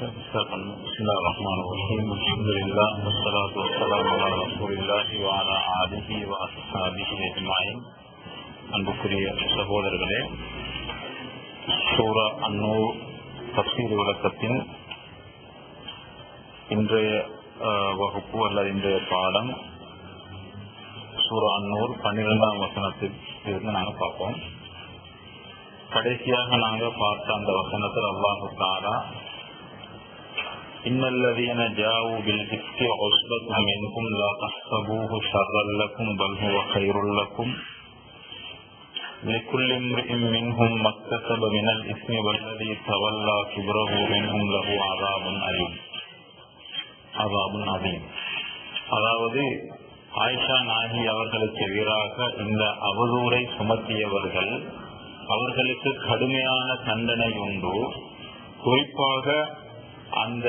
بسم الله الرحمن الرحيم الحمد لله والصلاة والسلام على رسول الله وعلى آله وأصحابه أجمعين அன்புக்குரிய சகோதரர்களே சூரா அன்னூர் தப்சீர் விளக்கத்தின் இன்றைய அஹ், வகுப்பு அல்லது இன்றைய பாடம் சூரா அன்னூர் பன்னிரெண்டாம் வசனத்தில் இருந்து நாங்கள் பார்ப்போம் கடைசியாக நாங்க பார்த்த அந்த வசனத்தில் அல்லாஹு தாலா إن الذين جاءوا بالإفك عصبة منكم لا تحسبوه شرا لكم بل هو خير لكم لكل امرئ منهم ما اكتسب من الإثم والذي تولى كبره منهم له عذاب أليم عذاب عظيم அதாவது ஆயிஷா நாகி அவர்களுக்கு எதிராக இந்த அவதூறை சுமத்தியவர்கள் அவர்களுக்கு கடுமையான தண்டனை உண்டு குறிப்பாக அந்த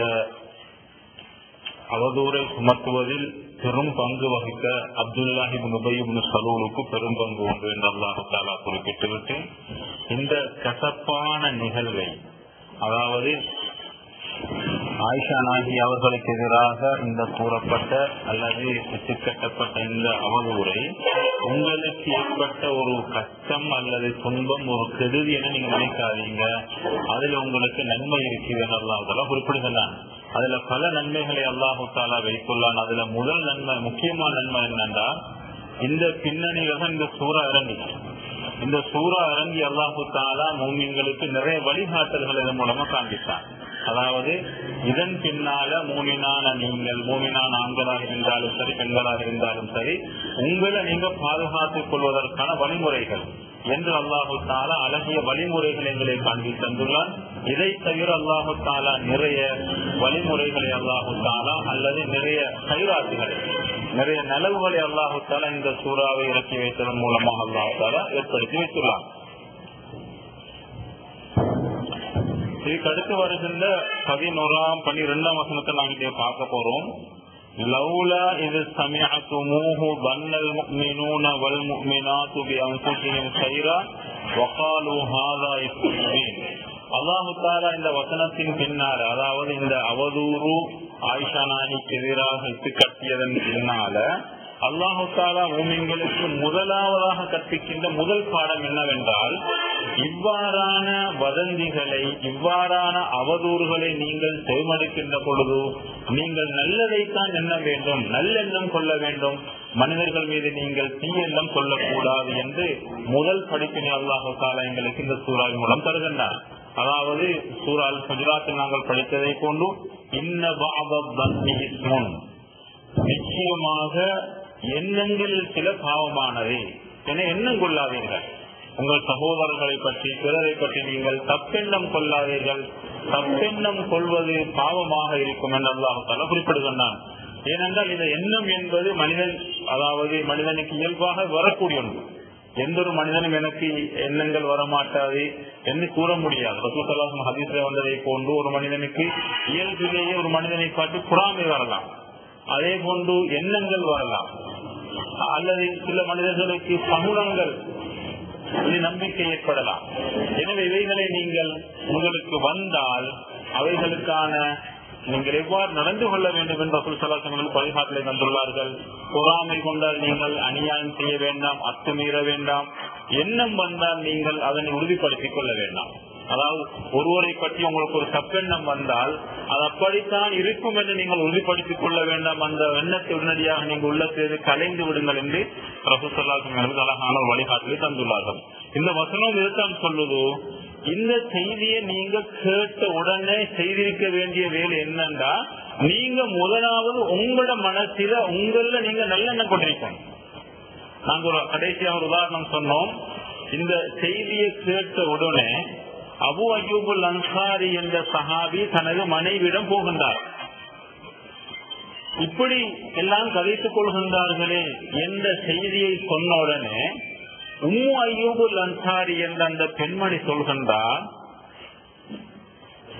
அவதூறை சுமத்துவதில் பெரும் பங்கு வகித்த அப்துல்லாஹி உபயிபின் சலூலுக்கு பெரும் பங்கு உண்டு என்று அல்லாஹாலா குறிப்பிட்டுவிட்டு இந்த கசப்பான நிகழ்வை அதாவது ஆயிஷா நாகி அவர்களுக்கு எதிராக இந்த கூறப்பட்ட அல்லது சுட்டிக்கட்டப்பட்ட இந்த அவதூறை உங்களுக்கு ஏற்பட்ட ஒரு கஷ்டம் அல்லது துன்பம் ஒரு கெடுதி என நீங்க நினைக்காதீங்க. அதுல உங்களுக்கு நன்மை இருக்குது அல்லாஹால குறிப்பிடுகிறான். அதுல பல நன்மைகளை அல்லாஹு தாலா வைத்துள்ளான். அதுல முதல் நன்மை முக்கியமான நன்மை என்னன்னா இந்த பின்னணியில தான் இந்த சூறா இறங்கி. இந்த சூறா இறங்கி அல்லாஹு தாலா மூமிங்களுக்கு நிறைய வழிகாட்டல்கள் இதன் மூலமா காண்பித்தான் அதாவது இதன் பின்னால மூமினான நீங்கள் மூமினான ஆண்களாக இருந்தாலும் சரி பெண்களாக இருந்தாலும் சரி உங்களை நீங்க பாதுகாத்துக் கொள்வதற்கான வழிமுறைகள் என்று அல்லாஹு தாலா அழகிய வழிமுறைகள் எங்களை காண்பி தந்துள்ளான். இதை தவிர அல்லாஹு தாலா நிறைய வழிமுறைகளை அல்லாஹு தாலா அல்லது நிறைய கைராட்டுகளை நிறைய நலவுகளை அல்லாஹு தாலா இந்த சூறாவை இறக்கி வைத்ததன் மூலமாக அல்லாஹு தாலா ஏற்படுத்தி வைத்துள்ளான். இதுக்கு அடுத்து வருகின்ற பதினோராம் பன்னிரெண்டாம் வசனத்தை நாங்க இங்கே பார்க்க போறோம் لولا إذ سمعتموه ظن المؤمنون والمؤمنات بأنفسهم خيرا وقالوا هذا إفك مبين அல்லாஹு தாலா இந்த வசனத்தின் பின்னால் அதாவது இந்த அவதூறு ஆயிஷா நாணிக்கு எதிராக இட்டு கட்டியதன் பின்னால அல்லாஹு தாலா மூமின்களுக்கு முதலாவதாக கற்பிக்கின்ற முதல் பாடம் என்னவென்றால் இவ்வாறான வதந்திகளை இவ்வாறான அவதூறுகளை நீங்கள் தேர்ந்தெடுக்கின்ற பொழுது நீங்கள் நல்லதைத்தான் எண்ண வேண்டும் நல்லெண்ணம் கொள்ள வேண்டும். மனிதர்கள் மீது நீங்கள் தீயெண்ணம் கொள்ளக்கூடாது என்று முதல் படிப்பினை அல்லாஹு தாலா எங்களுக்கு இந்த சூறாவின் மூலம் தருகின்றார். அதாவது சூறால் குஜராத்தில் நாங்கள் படித்ததை போன்றும் இன்ன பாபி நிச்சயமாக எண்ணங்களில் சில பாவமானவை என எண்ணம் கொள்ளாதீர்கள். உங்கள் சகோதரர்களை பற்றி பிறரை பற்றி நீங்கள் தப்பெண்ணம் கொள்ளாதீர்கள். தப்பெண்ணம் கொள்வது பாவமாக இருக்கும் என்று அல்லாஹால குறிப்பிடுகின்றான். ஏனென்றால் இந்த எண்ணம் என்பது மனிதன் அதாவது மனிதனுக்கு இயல்பாக வரக்கூடிய ஒன்று எந்த ஒரு மனிதனும் எனக்கு எண்ணங்கள் வரமாட்டாது என்று கூற முடியாது. ரசூசல்லாசம் ஹதீஸ்ல வந்ததை போன்று ஒரு மனிதனுக்கு இயல்பிலேயே ஒரு மனிதனை பார்த்து குறாமை வரலாம். அதே போன்று எண்ணங்கள் வரலாம். அல்லது சில மனிதர்களுக்கு சகுனங்கள் நம்பிக்கை ஏற்படலாம். எனவே இவைகளை நீங்கள் உங்களுக்கு வந்தால் அவைகளுக்கான நீங்கள் எவ்வாறு நடந்து கொள்ள வேண்டும் என்ற சுல்சலாசங்கள் வழிகாட்டலை தந்துள்ளார்கள். பொறாமை கொண்டால் நீங்கள் அநியாயம் செய்ய வேண்டாம் அத்துமீற வேண்டாம். எண்ணம் வந்தால் நீங்கள் அதனை உறுதிப்படுத்திக் கொள்ள வேண்டாம். அதாவது ஒருவரை பற்றி உங்களுக்கு ஒரு தப்பெண்ணம் வந்தால் அது அப்படித்தான் இருக்கும் என்று நீங்கள் உறுதிப்படுத்திக் கொள்ள வேண்டாம். அந்த எண்ணத்தை உடனடியாக நீங்கள் உள்ளத்திலிருந்து கலைந்து விடுங்கள் என்று ரசூசல்லாசம் அழகான வழிகாட்டலை தந்துள்ளார்கள். இந்த வசனம் இதுதான் சொல்லுது? இந்த செய்தியை நீங்க கேட்ட உடனே செய்திருக்க வேண்டிய வேலை என்னன்னா நீங்க முதலாவது உங்களோட மனசில உங்கள நீங்க நல்லெண்ணம் கொண்டிருக்கணும். நாங்க ஒரு கடைசியாக ஒரு உதாரணம் சொன்னோம். இந்த செய்தியை கேட்ட உடனே அபு அஜூபுல் அன்சாரி என்ற சஹாபி தனது மனைவியிடம் போகின்றார். இப்படி எல்லாம் கதைத்துக் கொள்கின்றார்களே என்ற செய்தியை சொன்ன உடனே உம்மு அய்யூபுல் அன்சாரி என்ற அந்த பெண்மணி சொல்கின்றார்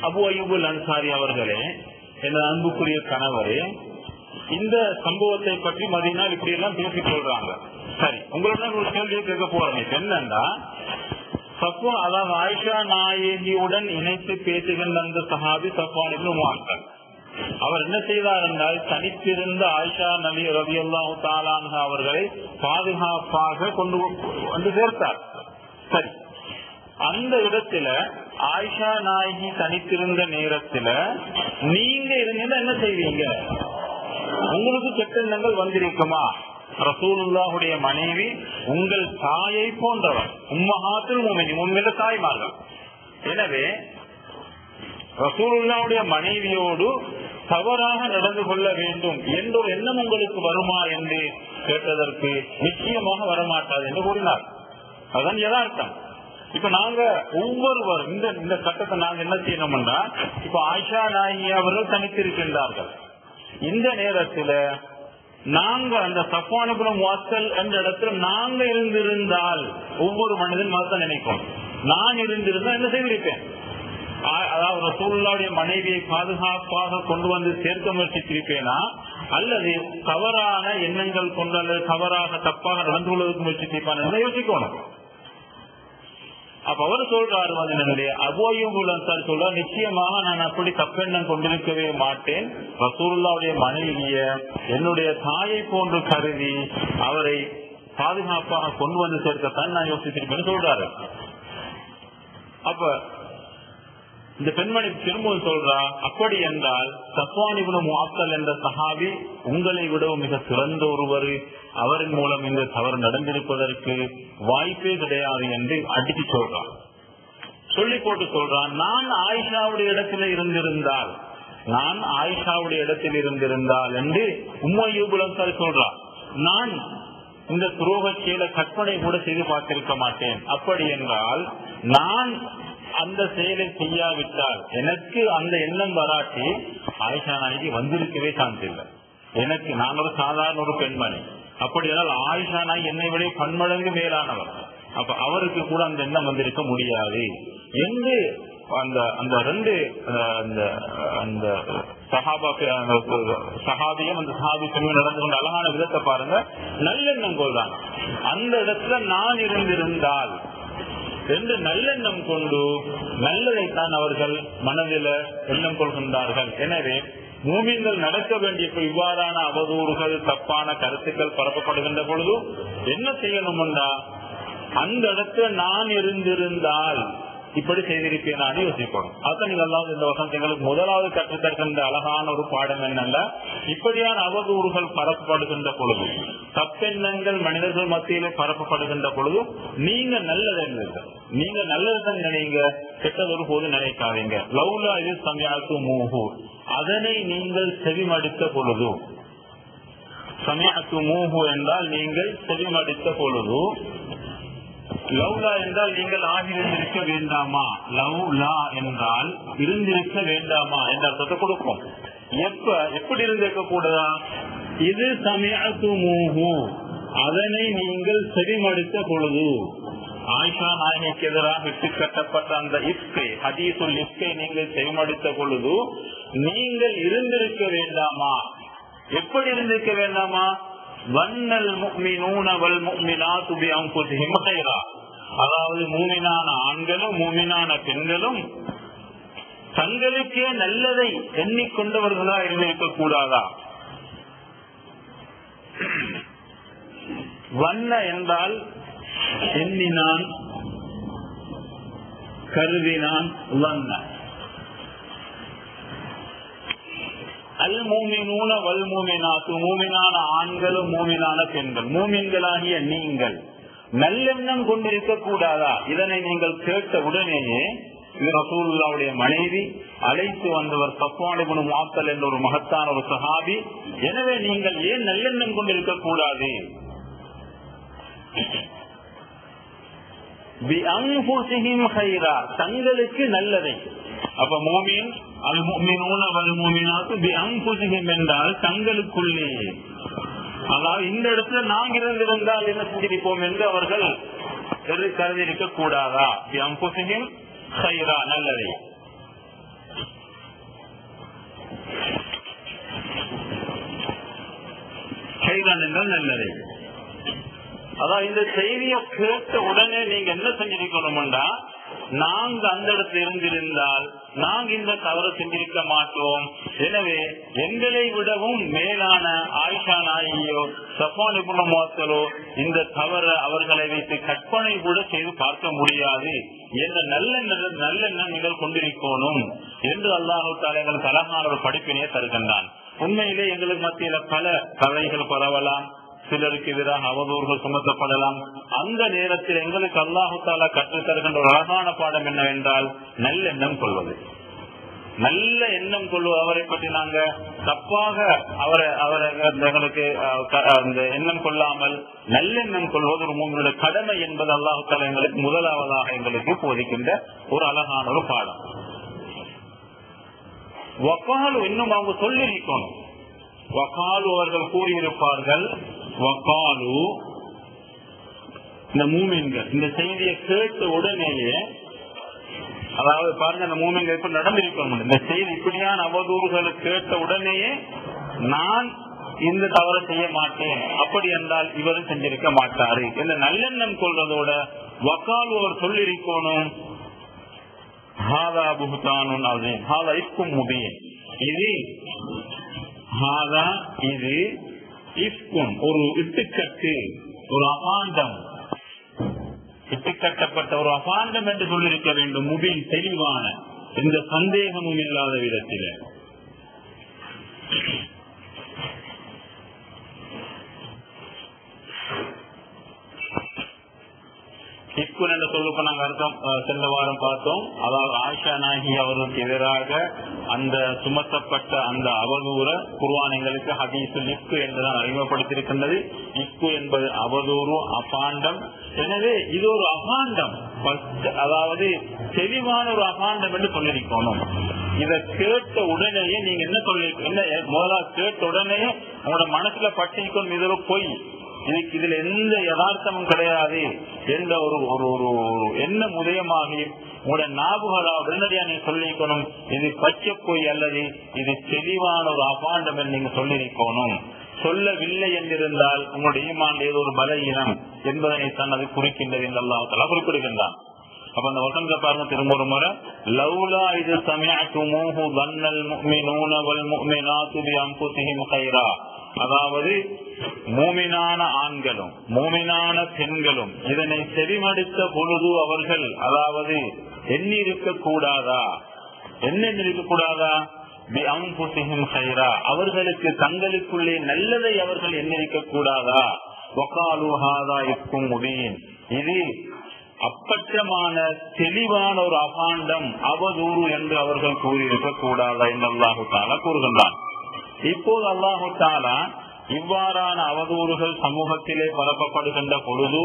அபு அய்யூபுல் அன்சாரி அவர்களே எனது அன்புக்குரிய கணவரே இந்த சம்பவத்தை பற்றி மதினால் இப்படி எல்லாம் பேசிக் கொள்றாங்க. சரி உங்களோட ஒரு கேள்வியை கேட்க போறேன். என்னன்னா சப்வா அதாவது ஆயிஷா நாயகியுடன் இணைத்து பேசுகின்ற அந்த சஹாபி சப்வான் இப்னு முஅத்தல் அவர் என்ன செய்தார் என்றால் தனித்திருந்த ஆயிஷா நலி ரவி அல்லாஹு தாலான்ஹா அவர்களை பாதுகாப்பாக கொண்டு வந்து சேர்த்தார். சரி. அந்த இடத்துல ஆயிஷா நாயகி தனித்திருந்த நேரத்துல நீங்க இருந்தீங்கன்னா என்ன செய்வீங்க? உங்களுக்கு கெட்ட எண்ணங்கள் வந்திருக்குமா? ரசூலுல்லாஹுடைய மனைவி உங்கள் தாயை போன்றவர். உம்மஹாத்தில் முமினி உண்மையில தாய்மார்கள். எனவே ரசூலுல்லாவுடைய மனைவியோடு தவறாக நடந்து கொள்ள வேண்டும் என்ற ஒரு எண்ணம் உங்களுக்கு வருமா என்று கேட்டதற்கு நிச்சயமாக வரமாட்டாது என்று கூறினார். அதான் யதார்த்தம். இப்ப நாங்க ஒவ்வொருவரும் இந்த இந்த கட்டத்தை நாங்க என்ன செய்யணும்னா இப்ப ஆயிஷா நாயகி அவர்கள் தனித்திருக்கின்றார்கள். இந்த நேரத்துல நாங்க அந்த சப்பானுபுரம் வாசல் என்ற இடத்துல நாங்க இருந்திருந்தால் ஒவ்வொரு மனிதன் மதத்தை நினைக்கும். நான் இருந்திருந்தா என்ன செய்திருப்பேன்? அதாவது ரசூலுல்லாவுடைய மனைவியை பாதுகாப்பாக கொண்டு வந்து சேர்க்க முயற்சித்திருப்பேனா? அல்லது தவறான எண்ணங்கள் கொண்டு அல்லது தவறாக தப்பாக நடந்து கொள்வதற்கு முயற்சித்திருப்பான்? என்று யோசிக்கணும். அப்ப அவர் சொல்றாரு வந்து என்னுடைய அபோயுகுலம் சார் சொல்ற நிச்சயமாக நான் அப்படி தப்பெண்ணம் கொண்டிருக்கவே மாட்டேன். ரசூல்லாவுடைய மனைவிய என்னுடைய தாயை போன்று கருதி அவரை பாதுகாப்பாக கொண்டு வந்து சேர்க்கத்தான் நான் யோசிச்சிருப்பேன்னு சொல்றாரு. அப்ப இந்த பெண்மணி திரும்பவும் சொல்றா அப்படி என்றால் சத்வானிபுன முஆத்தல் என்ற சஹாபி உங்களை விடவும் மிக சிறந்த ஒருவர். அவரின் மூலம் இந்த தவறு நடந்திருப்பதற்கு வாய்ப்பே கிடையாது என்று அடித்து சொல்றான். சொல்லி போட்டு சொல்றான் நான் ஆயிஷாவுடைய இடத்துல இருந்திருந்தால் நான் ஆயிஷாவுடைய இடத்தில் இருந்திருந்தால் என்று உம்மையூபுலம் சார் சொல்றான். நான் இந்த துரோக செயலை கற்பனை கூட செய்து பார்த்திருக்க மாட்டேன். அப்படி என்றால் நான் அந்த செயலை செய்யாவிட்டால் எனக்கு அந்த எண்ணம் வராட்டி ஆயிஷா நாயகி வந்திருக்கவே சான்ஸ் இல்லை எனக்கு நான் ஒரு சாதாரண ஒரு பெண்மணி. அப்படியானால் ஆயிஷா நாய் என்னை விட பன்மடங்கு மேலானவர். அப்ப அவருக்கு கூட அந்த எண்ணம் வந்திருக்க முடியாது. என்று அந்த அந்த ரெண்டு அந்த அந்த சஹாபா சஹாபியும் அந்த சஹாபி பெண்கள் நடந்து கொண்ட அழகான விதத்தை பாருங்க. நல்லெண்ணம் தான் அந்த இடத்துல நான் இருந்திருந்தால் என்று நல்லெண்ணம் கொண்டு நல்லதைத்தான் அவர்கள் மனதில எண்ணம் கொள்கின்றார்கள். எனவே மூமியங்கள் நடக்க வேண்டிய இவ்வாறான அவதூறுகள் தப்பான கருத்துக்கள் பரப்பப்படுகின்ற பொழுது என்ன செய்யணும்னா அந்த இடத்துல நான் இருந்திருந்தால் இப்படி செய்திருப்பேன் யோசிக்கணும் அதான் நீங்க இந்த வசந்த் எங்களுக்கு முதலாவது கற்றுத்தருகின்ற அழகான ஒரு பாடம் என்னல்ல இப்படியான அவதூறுகள் பரப்பப்படுகின்ற பொழுது தப்பெண்ணங்கள் மனிதர்கள் மத்தியிலே பரப்பப்படுகின்ற பொழுது நீங்க நல்லது நீங்க நல்லதுதான் நினைங்க கெட்டதொரு போது நினைக்காதீங்க. லவ்லா இது சமயாத்து மூஹு. அதனை நீங்கள் செவிமடித்த பொழுது சமயாத்து மூஹு என்றால் நீங்கள் செவிமடித்த பொழுது லவ்லா என்றால் நீங்கள் ஆகியிருந்திருக்க வேண்டாமா? லவ்லா என்றால் இருந்திருக்க வேண்டாமா என்ற அர்த்தத்தை கொடுக்கும். எப்ப எப்படி இருந்திருக்க கூடாதா? இது சமயத்து அதனை நீங்கள் செவிமடித்த பொழுது. ஆயிஷா நாயகிக்கு எதிராக விட்டு கட்டப்பட்ட அந்த இஸ்கை ஹதீசுல் இஸ்கை நீங்கள் செவிமடித்த பொழுது நீங்கள் இருந்திருக்க வேண்டாமா? எப்படி இருந்திருக்க வேண்டாமா? வன்னல் முக்மினூன வல் முக்மினாத்து பி அன்ஃபுஸிஹிம் கைரா. அதாவது மூமினான ஆண்களும் மூமினான பெண்களும் தங்களுக்கே நல்லதை எண்ணிக்கொண்டவர்களா இருந்திருக்க கூடாதா வண்ண என்றால் எண்ணினான் கருதினான் வண்ண அல் மூமினூன வல் மூமினாத்து மூமினான ஆண்களும் மூமினான பெண்கள். மூமின்களாகிய நீங்கள். நல்லெண்ணம் கொண்டிருக்க கூடாதா இதனை நீங்கள் கேட்ட உடனேயே ரசூல்லாவுடைய மனைவி அழைத்து வந்தவர் சத்வானிபுன் மாத்தல் என்ற ஒரு மகத்தான ஒரு சஹாபி. எனவே நீங்கள் ஏன் நல்லெண்ணம் கொண்டிருக்க கூடாது தங்களுக்கு நல்லதை. அப்ப மோமியன் அல் முஃமினூன வல் முஃமினாத்து என்றால் தங்களுக்குள்ளே. அதாவது இந்த இடத்துல நாங்க இருந்திருந்தால் என்ன செஞ்சிருப்போம் என்று அவர்கள் கருதி இருக்க கூடாதா? பிஅன்ஃபுஸிஹிம் கைரா நல்லதை. கைரான் என்றால் நல்லதை. அதான் இந்த செய்தியை கேட்ட உடனே நீங்க என்ன செஞ்சிருக்கணும்டா நாங்க அந்த இடத்துல இருந்திருந்தால் நாங்க இந்த தவறு செஞ்சிருக்க மாட்டோம். எனவே எங்களை விடவும் மேலான ஆயிஷா நாயகியோ சப்பான் நிபுணமோத்தலோ இந்த தவற அவர்களை வைத்து கற்பனை கூட செய்து பார்க்க முடியாது. என்ற நல்ல நல்லெண்ணம் நீங்கள் கொண்டிருக்கணும் என்று அல்லாஹு தாலா தலகான ஒரு படிப்பினையை தருகின்றான். உண்மையிலே எங்களுக்கு மத்தியில பல கதைகள் பரவலாம். சிலருக்கு எதிராக அவதூறுகள் சுமத்தப்படலாம். அந்த நேரத்தில் எங்களுக்கு அல்லாஹுத்தாலா கற்றுத் தருகின்ற ஒரு அழகான பாடம் என்னவென்றால் நல்லெண்ணம் கொள்வது. நல்ல எண்ணம் கொள்வது. அவரை பற்றி நாங்க தப்பாக அவரை அவரை எங்களுக்கு அந்த எண்ணம் கொள்ளாமல் நல்லெண்ணம் கொள்வது ஒரு உங்களுடைய கடமை என்பது அல்லாஹு எங்களுக்கு முதலாவதாக எங்களுக்கு போதிக்கின்ற ஒரு அழகான ஒரு பாடம். வக்காலு இன்னும் அவங்க சொல்லியிருக்கணும். வக்காலு அவர்கள் கூறியிருப்பார்கள் வக்காலு. இந்த மூமின்கள் இந்த செய்தியை கேட்ட உடனேயே அதாவது பாருங்க அந்த மூமின்கள் இப்ப நடந்திருக்கணும் இந்த செய்தி இப்படியான அவதூறுகளை கேட்ட உடனேயே நான் இந்த தவறை செய்ய மாட்டேன். அப்படி என்றால் இவரும் செஞ்சிருக்க மாட்டாரு. இந்த நல்லெண்ணம் கொள்றதோட வக்காலு அவர் சொல்லிருக்கணும் ஹாதா புகுத்தானும் ஹாதா இஃப்கும் முபியன் இது ஹாதா இது இஸ்கும் ஒரு இட்டுக்கட்டு ஒரு அபாண்டம். இட்டுக்கட்டப்பட்ட ஒரு அபாண்டம் என்று சொல்லியிருக்க வேண்டும் முபின் தெளிவான. எந்த சந்தேகமும் இல்லாத விதத்தில். ஹிக்குன் என்ற சொல்லுக்கு நாங்கள் அர்த்தம் சென்ற வாரம் பார்த்தோம். அதாவது ஆயிஷா நாயகி அவர்களுக்கு எதிராக அந்த சுமத்தப்பட்ட அந்த அவதூற குர்வான் எங்களுக்கு ஹதீசு இக்கு என்றுதான் அறிமுகப்படுத்தியிருக்கின்றது. இக்கு என்பது அவதூறு அபாண்டம். எனவே இது ஒரு அபாண்டம். அதாவது தெளிவான ஒரு அபாண்டம் என்று சொல்லியிருக்கணும். இதை கேட்ட உடனேயே நீங்க என்ன சொல்லி என்ன முதலா கேட்ட உடனே உங்களோட மனசுல பட்டிக்கணும் இது ஒரு பொய் எனக்கு இதுல எந்த யதார்த்தமும் கிடையாது என்ற ஒரு ஒரு ஒரு என்ன முதயமாகி உங்களோட ஞாபகளா உடனடியா நீங்க சொல்லிக்கணும் இது பச்சை பொய் அல்லது இது தெளிவான ஒரு அபாண்டம் என்று நீங்க சொல்லிருக்கணும் சொல்லவில்லை என்றிருந்தால் உங்களுடைய ஈமான் ஏதோ ஒரு பலகீனம் என்பதனை தான் அது குறிக்கின்றது என்று அல்லாஹால குறிப்பிடுகின்றான். அப்ப அந்த வசந்த பாருங்க திரும்ப ஒரு முறை. லவ்லா இது சமயத்துமூஹு வன்னல் முஃமினூன வல் முஃமினாத்து பி அம்புசிஹிம் கைரா. அதாவது மூமினான ஆண்களும் மூமினான பெண்களும் இதனை செவிமடுத்த பொழுது அவர்கள் அதாவது எண்ணி இருக்க கூடாதா என்ன இருக்க கூடாதா அவர்களுக்கு தங்களுக்குள்ளே நல்லதை அவர்கள் எண்ணிருக்க கூடாதா இருக்கும் முடியும் இது அப்பற்றமான தெளிவான ஒரு அபாண்டம் அவதூறு என்று அவர்கள் கூறியிருக்க கூடாதா என்று அல்லாஹு தாலா கூறுகின்றான். இப்போது அல்லாஹு தாலா இவ்வாறான அவதூறுகள் சமூகத்திலே பரப்பப்படுகின்ற பொழுது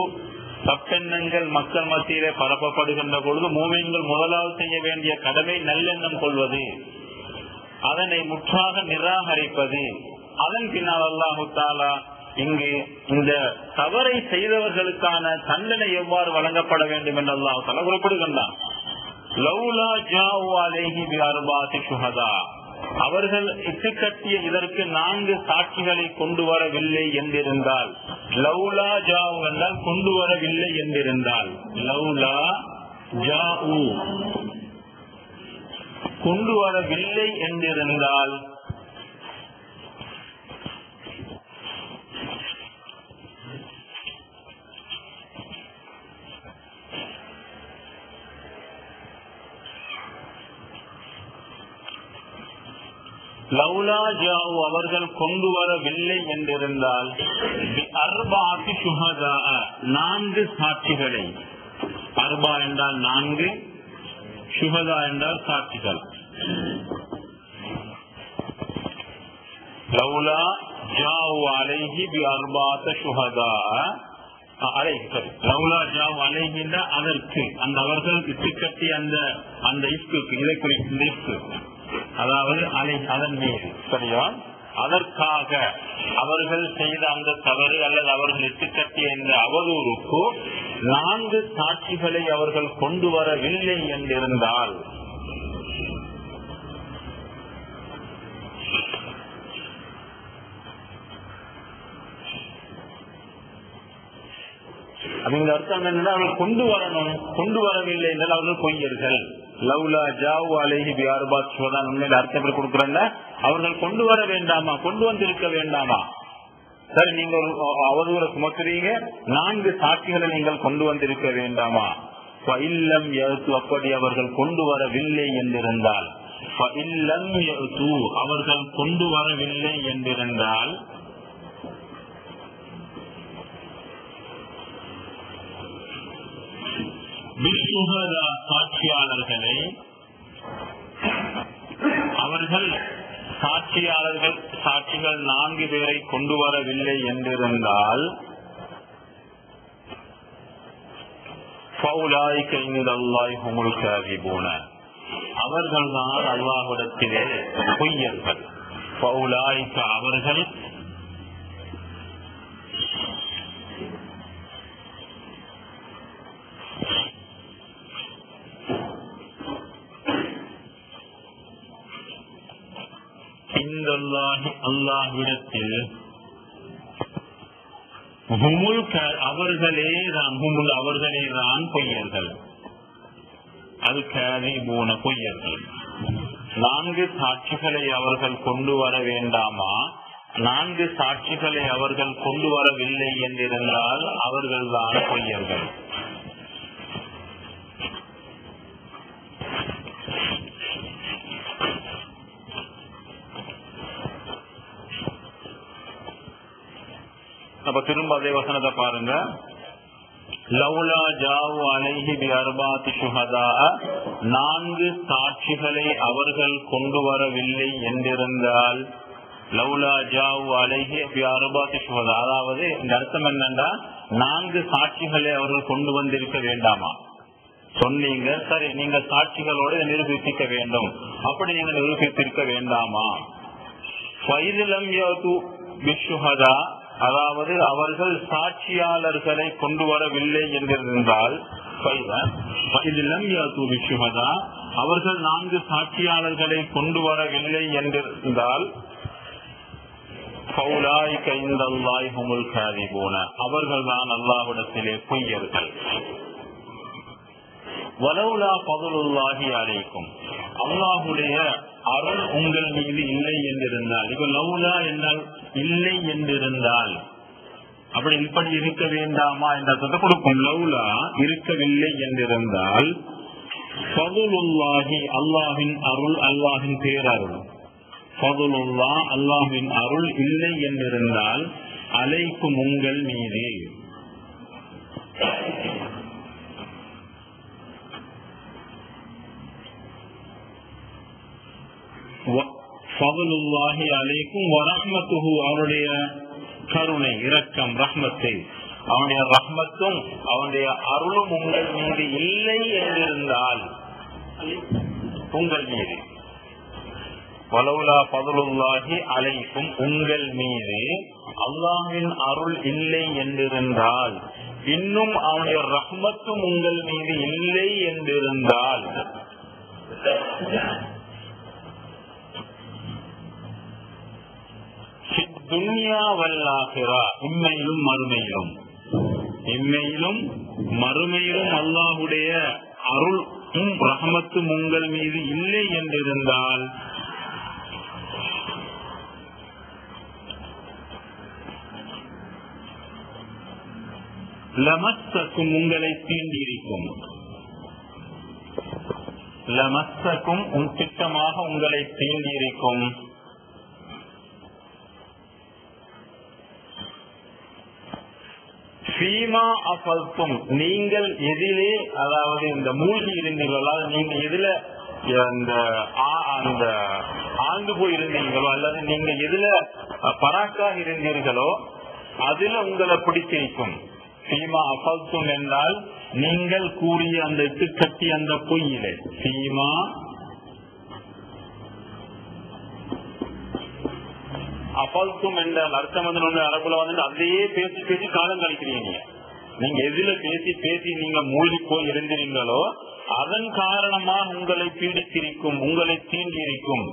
தப்பெண்ணங்கள் மக்கள் மத்தியிலே பரப்பப்படுகின்ற பொழுது மூவியங்கள் முதலாவது செய்ய வேண்டிய கடமை நல்லெண்ணம் கொள்வது அதனை முற்றாக நிராகரிப்பது. அதன் பின்னால் அல்லாஹு தாலா இங்கு இந்த தவறை செய்தவர்களுக்கான தண்டனை எவ்வாறு வழங்கப்பட வேண்டும் என்று அல்லாஹு தாலா குறிப்பிடுகின்றான். அவர்கள் இட்டுக்கட்டிய இதற்கு நான்கு சாட்சிகளை கொண்டு வரவில்லை என்றிருந்தால். லவ்லா ஜாவு என்றால் கொண்டு வரவில்லை என்றிருந்தால். லவ்லா ஜாவு. கொண்டு வரவில்லை என்றிருந்தால் லவுலா ஜாவு அவர்கள் கொண்டு வரவில்லை என்றிருந்தால் அர்பாத்தி சுகதா நான்கு சாட்சிகளை. அர்பா என்றால் நான்கு சுகதா என்றால் சாட்சிகள். லவ்லா ஜாவு அலைஹி பி அர்பாத்த சுகதா லவ்லா அதற்கு அந்த அவர்கள் இட்டுக்கட்டி அந்த அந்த இஸ்குக்கு இதை குறிக்கும் இந்த இஸ்கு அதாவது அலை அதன் மீது சரியா? அதற்காக அவர்கள் செய்த அந்த தவறு அல்லது அவர்கள் இட்டுக்கட்டிய இந்த அவதூறுக்கு நான்கு சாட்சிகளை அவர்கள் கொண்டு வரவில்லை என்றிருந்தால். அப்ப இந்த அர்த்தம் என்னன்னா அவர்கள் கொண்டு வரணும் கொண்டு வரவில்லை என்றால் அவர்கள் பொய்யர்கள். லவ்லா ஜாவு அலேஹி பியார்பாத் சோதான் உண்மையில அர்த்தம் கொடுக்குறாங்க அவர்கள் கொண்டு வர வேண்டாமா? கொண்டு வந்திருக்க வேண்டாமா? சரி நீங்க ஒரு அவதூற சுமத்துறீங்க நான்கு சாட்சிகளை நீங்கள் கொண்டு வந்திருக்க வேண்டாமா? இல்லம் எழுத்து அப்படி அவர்கள் கொண்டு வரவில்லை என்றிருந்தால். அவர்கள் கொண்டு வரவில்லை என்றிருந்தால். சாட்சியாளர்களே அவர்கள் சாட்சியாளர்கள் சாட்சிகள் நான்கு பேரை கொண்டு வரவில்லை என்றிருந்தால் அவர்கள்தான் அல்லாஹுடத்திலே பொய்யர்கள். அவர்கள் அல்லாஹிடத்தில் அவர்களே தான் ஹுமுல் அவர்களே தான் பொய்யர்கள். அது கேதி போன பொய்யர்கள். நான்கு சாட்சிகளை அவர்கள் கொண்டு வர வேண்டாமா? நான்கு சாட்சிகளை அவர்கள் கொண்டு வரவில்லை என்றிருந்தால் அவர்கள் தான் பொய்யர்கள். திரும்ப அதே வசனத்தை பாருங்க. லவ்லா ஜாவு அலைஹி பி அர்பாத்தி சுஹதா நான்கு சாட்சிகளை அவர்கள் கொண்டு வரவில்லை என்றிருந்தால் லவ்லா ஜாவு அலைஹி பி அர்பாத்தி சுஹதா அதாவது இந்த அர்த்தம் என்னன்னா நான்கு சாட்சிகளை அவர்கள் கொண்டு வந்திருக்க வேண்டாமா? சொன்னீங்க சரி நீங்க சாட்சிகளோடு நிரூபிக்க வேண்டும். அப்படி நீங்க நிரூபித்திருக்க வேண்டாமா? ஃபைதிலம் யாது விஷுஹதா அதாவது அவர்கள் சாட்சியாளர்களை கொண்டு வரவில்லை என்றிருந்தால் அவர்கள் நான்கு சாட்சியாளர்களை கொண்டு வரவில்லை என்றிருந்தால் அவர்கள் தான் அல்லாஹிடத்திலே பொய்யர்கள். வலவுலா பதுலுல்லாஹி அழைக்கும் அல்லாஹுடைய அருள் உங்கள் மீது இல்லை என்றிருந்தால் இப்ப லவுலா என்றால் இல்லை என்றிருந்தால் அப்படி இப்படி இருக்க வேண்டாமா என்ற அர்த்தத்தை கொடுக்கும் லவுலா இருக்கவில்லை என்றிருந்தால் பதுலுல்லாகி அல்லாஹின் அருள் அல்லாஹின் பேரருள். பதுலுல்லா அல்லாஹின் அருள் இல்லை என்றிருந்தால் அழைக்கும் உங்கள் மீது. ஃபதுலுல்லாஹி அலைக்கும் வரஹ்மத்துஹு அவருடைய கருணை இரக்கம் ரஹ்மத்தை. அவனுடைய ரஹ்மத்தும் அவனுடைய அருளும் உங்கள் மீது இல்லை என்றிருந்தால் உங்கள் மீது. பலவுலா பதுலுல்லாஹி அழைக்கும் உங்கள் மீது அல்லாஹின் அருள் இல்லை என்றிருந்தால் இன்னும் அவனுடைய ரஹ்மத்தும் உங்கள் மீது இல்லை என்றிருந்தால் துன்யா வல்லாகிறா இம்மையிலும் மறுமையிலும். இம்மையிலும் மறுமையிலும் அல்லாஹுடைய அருளும் ரஹமத்தும் உங்கள் மீது இல்லை என்றிருந்தால் லமஸ்தக்கும் உங்களை தீண்டியிருக்கும். லமஸ்தக்கும் உன் திட்டமாக உங்களை தீண்டியிருக்கும். சீமா அபல்தும் நீங்கள் எதிலே அதாவது இந்த மூழ்கி இருந்தீர்களோ அதாவது நீங்க எதுல அந்த அந்த ஆழ்ந்து போயிருந்தீங்களோ அல்லது நீங்க எதுல பராக்காக இருந்தீர்களோ அதுல உங்களை பிடிச்சிருக்கும் சீமா அபல்தும் என்றால் நீங்கள் கூறிய அந்த இட்டு கட்டி அந்த பொய்யிலே. சீமா அபல்தும் என்ற அர்த்தம் வந்து அரபுல வந்து அதையே பேசி பேசி காலம் கழிக்கிறீங்க. நீங்க எதுல பேசி பேசி நீங்க மூழ்கி போய் இருந்தீங்களோ அதன் காரணமா உங்களை பீடித்திருக்கும் உங்களை தீண்டியிருக்கும்.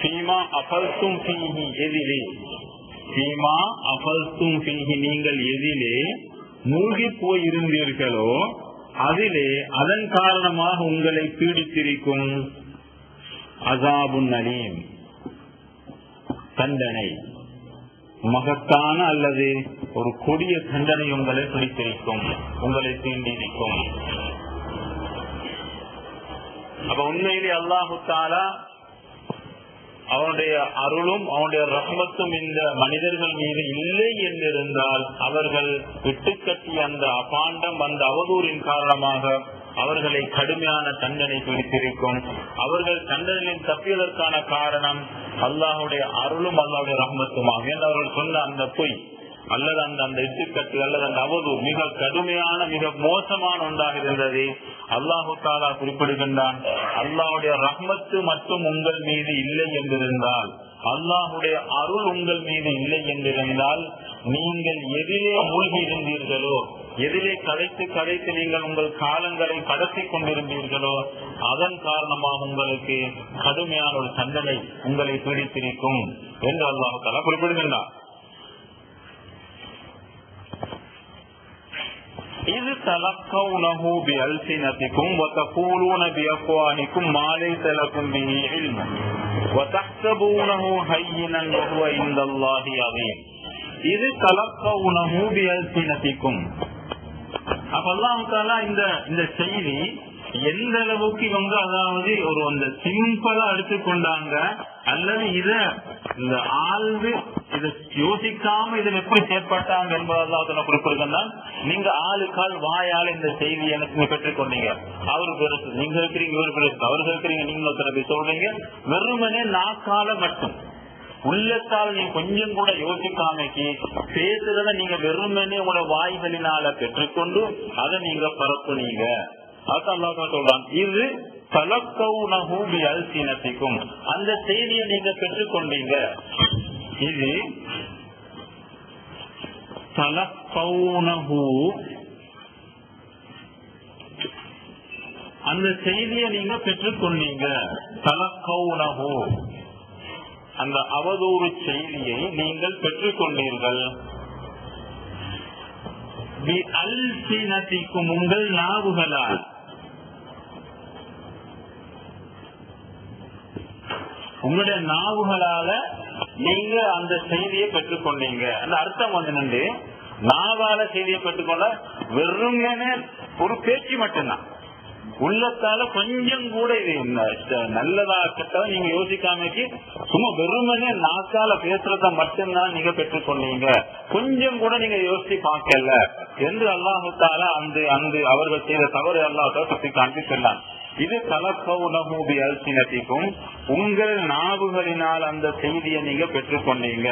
சீமா அபல்தும் சீஹி எதிலே. சீமா அபல்தும் சீஹி நீங்கள் எதிலே மூழ்கி போய் இருந்தீர்களோ அதிலே அதன் காரணமாக உங்களை பீடித்திருக்கும். அசாபுன் அலீம். தண்டனை. மகத்தான அல்லது ஒரு கொடிய தண்டனை உங்களை பிடித்திருக்கும் உங்களை தீண்டிருக்கும் அப்ப உண்மையிலே அல்லாஹு தாலா அவனுடைய அருளும் அவனுடைய ரகமத்தும் இந்த மனிதர்கள் மீது இல்லை என்றிருந்தால் அவர்கள் விட்டுக்கட்டிய அந்த அபாண்டம் அந்த அவதூறின் காரணமாக அவர்களை கடுமையான தண்டனை பிடித்திருக்கும் அவர்கள் தண்டனையில் தப்பியதற்கான காரணம் அல்லாஹுடைய அருளும் அல்லாவுடைய ரஹ்மத்துமாகும் என்று அவர்கள் சொன்ன அந்த பொய் அல்லது அந்த அந்த இட்டுக்கட்டு அல்லது அந்த அவது மிக கடுமையான மிக மோசமான ஒன்றாக இருந்தது. அல்லாஹு தாலா குறிப்பிடுகின்றான் அல்லாஹுடைய ரஹ்மத்து மட்டும் உங்கள் மீது இல்லை என்றிருந்தால் அல்லாஹுடைய அருள் உங்கள் மீது இல்லை என்றிருந்தால் நீங்கள் எதிலே மூழ்கி இருந்தீர்களோ? எதிலே கலைத்து கலைத்து நீங்கள் உங்கள் காலங்களை கடத்தி கொண்டிருந்தீர்களோ அதன் காரணமாக உங்களுக்கு கடுமையான ஒரு தண்டனை உங்களை பீடித்திருக்கும் என்று அல்லாஹால குறிப்பிடுகின்றார் இது தலக்கவுனஹு பி அல்சினத்திக்கும் வத்தகூலூன பி அஃப்வானிக்கும் மாலை தலக்கும் பி இல்மு வத்தஹ்சபூனஹு ஹய்யினன் வஹுவ இந்தல்லாஹி இது கலப்பா உணவு வியல்பினத்திக்கும் அப்பெல்லாம் இந்த இந்த செய்தி எந்த அளவுக்கு இவங்க அதாவது ஒரு அந்த சிம்பிளா எடுத்துக்கொண்டாங்க அல்லது இத இந்த ஆழ்வு இத யோசிக்காம இதில் எப்படி செயற்பட்டாங்க என்பதாக குறிப்பிடுதான் நீங்க ஆளுக்கால் வாயால் இந்த செய்தி எனக்கு பெற்றுக்கொண்டீங்க அவரு பெருசு நீங்க இருக்கிறீங்க இவர் பெருசு அவர்கள் இருக்கிறீங்க நீங்க சொல்றீங்க. வெறுமனே நாக்கால மட்டும். உள்ளத்தால் நீ கொஞ்சம் கூட யோசிக்காமக்கு பேசுறத நீங்க வெறுமனே உங்களோட வாய்களினால பெற்றுக்கொண்டு அதை நீங்க பரப்புனீங்க. சொல்றான். இது தலக்கவுனகூபி அந்த செய்தியை நீங்க பெற்றுக்கொண்டீங்க. இது தலக்கவுனகு அந்த செய்தியை நீங்க பெற்றுக்கொண்டீங்க. தலக்கவுனகு அந்த அவதூறு செய்தியை நீங்கள் பெற்றுக் கொண்டீர்கள் உங்கள் நாவுகளால். உங்களுடைய நாவுகளால நீங்க அந்த செய்தியை பெற்றுக்கொண்டீங்க. அந்த அர்த்தம் வந்து நின்று நாவால செய்தியை பெற்றுக்கொள்ள வெறுங்கன ஒரு பேச்சு மட்டும்தான். உள்ளத்தால கொஞ்சம் கூட இது நல்லதா கெட்டதா நீங்க யோசிக்காமக்கு சும்மா வெறுமனே நாக்கால பேசுறத மட்டும்தான் நீங்க பெற்றுக்கொண்டீங்க கொஞ்சம் கூட நீங்க யோசிச்சு பார்க்கல. என்று அல்லாஹால அந்த அந்த அவர்கள் செய்த தவறு அல்லாஹால சுத்தி காண்பி சொன்னான் இது கலப்பவுனமூபி அல்சினத்திக்கும் உங்கள் நாவுகளினால் அந்த செய்தியை நீங்க பெற்றுக்கொண்டீங்க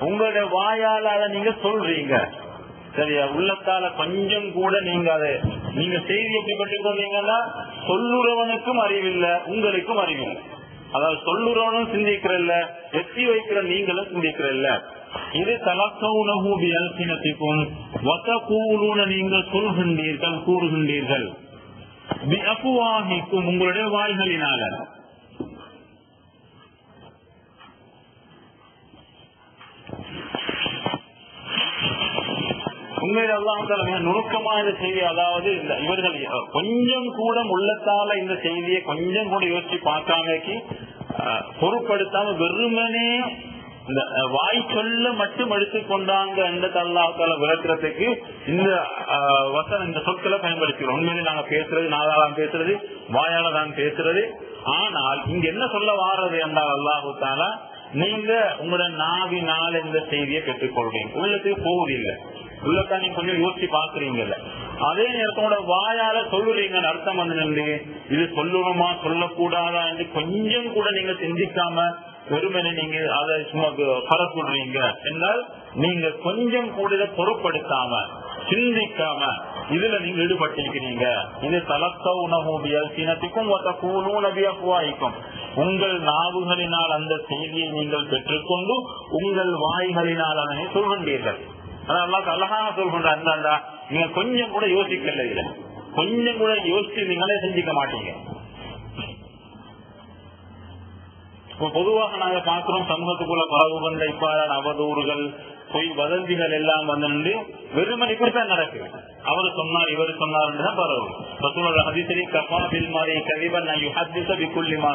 உங்களுடைய வாயால் அதை நீங்க சொல்றீங்க. சரியா? உள்ளத்தால கொஞ்சம் கூட நீங்க அதை நீங்க செய்தி எப்படி பெற்றுக் சொல்லுறவனுக்கும் அறிவில்லை உங்களுக்கும் அறிவில்லை அதாவது சொல்லுறவனும் சிந்திக்கிறல்ல வெற்றி வைக்கிற நீங்களும் சிந்திக்கிறல்ல. இது தலக்கவுனகூபி அல்சினத்திற்கும் வசகூலுன நீங்கள் சொல்கின்றீர்கள் கூறுகின்றீர்கள். உங்களுடைய வாய்களினால. உண்மையில எல்லாம் மிக நுணுக்கமா இந்த செய்தி அதாவது இந்த இவர்கள் கொஞ்சம் கூட உள்ளத்தால இந்த செய்தியை கொஞ்சம் கூட யோசிச்சு பார்க்காமக்கு பொருட்படுத்தாம வெறுமனே இந்த வாய் சொல்ல மட்டும் எடுத்துக்கொண்டாங்க என்ற அல்லாஹால விளக்குறதுக்கு இந்த வசனம் இந்த சொற்களை பயன்படுத்துகிறோம் உண்மையிலே நாங்க பேசுறது நாதாலாம் பேசுறது வாயால தான் பேசுறது. ஆனால் இங்க என்ன சொல்ல வாரது என்றால் அல்லாஹு நீங்க உங்களோட நாவினால் இந்த செய்தியை பெற்றுக்கொள்றீங்க உள்ளத்துக்கு போவதில்லை உள்ளதான் நீங்க கொஞ்சம் யோசிச்சு பாக்குறீங்கல்ல அதே நேரத்தோட வாயால சொல்லுறீங்க அர்த்தம் வந்து இது சொல்லணுமா சொல்லக்கூடாதா என்று கொஞ்சம் கூட நீங்க சிந்திக்காம வெறுமனை நீங்க அதை சும்மா சொல்றீங்க என்றால் நீங்க கொஞ்சம் கூட இதை பொருட்படுத்தாம சிந்திக்காம இதுல நீங்க ஈடுபட்டிருக்கிறீங்க. இது தலத்த உணவுபியல் சினத்திற்கும் ஒத்த உங்கள் நாவுகளினால் அந்த செய்தியை நீங்கள் பெற்றுக்கொண்டு உங்கள் வாய்களினால் அதனை சொல்கின்றீர்கள். அதான் அழகாக சொல்கின்ற அந்தாண்டா நீங்க கொஞ்சம் கூட யோசிக்கல இல்ல கொஞ்சம் கூட யோசிச்சு நீங்களே செஞ்சுக்க மாட்டீங்க. பொதுவாக நாங்க பாக்குறோம் சமூகத்துக்குள்ள பரவுகின்ற இவ்வாறான அவதூறுகள் பொய் வதந்திகள் எல்லாம் வந்து நின்று வெறுமனை இப்படித்தான் நடக்குது. அவர் சொன்னார் இவர் சொன்னார் தான் பரவும். ரசூலுல்லாஹி கபா பில் மாரி கழிவன் நான் யுஹத்திஸ பிகுல்லி மா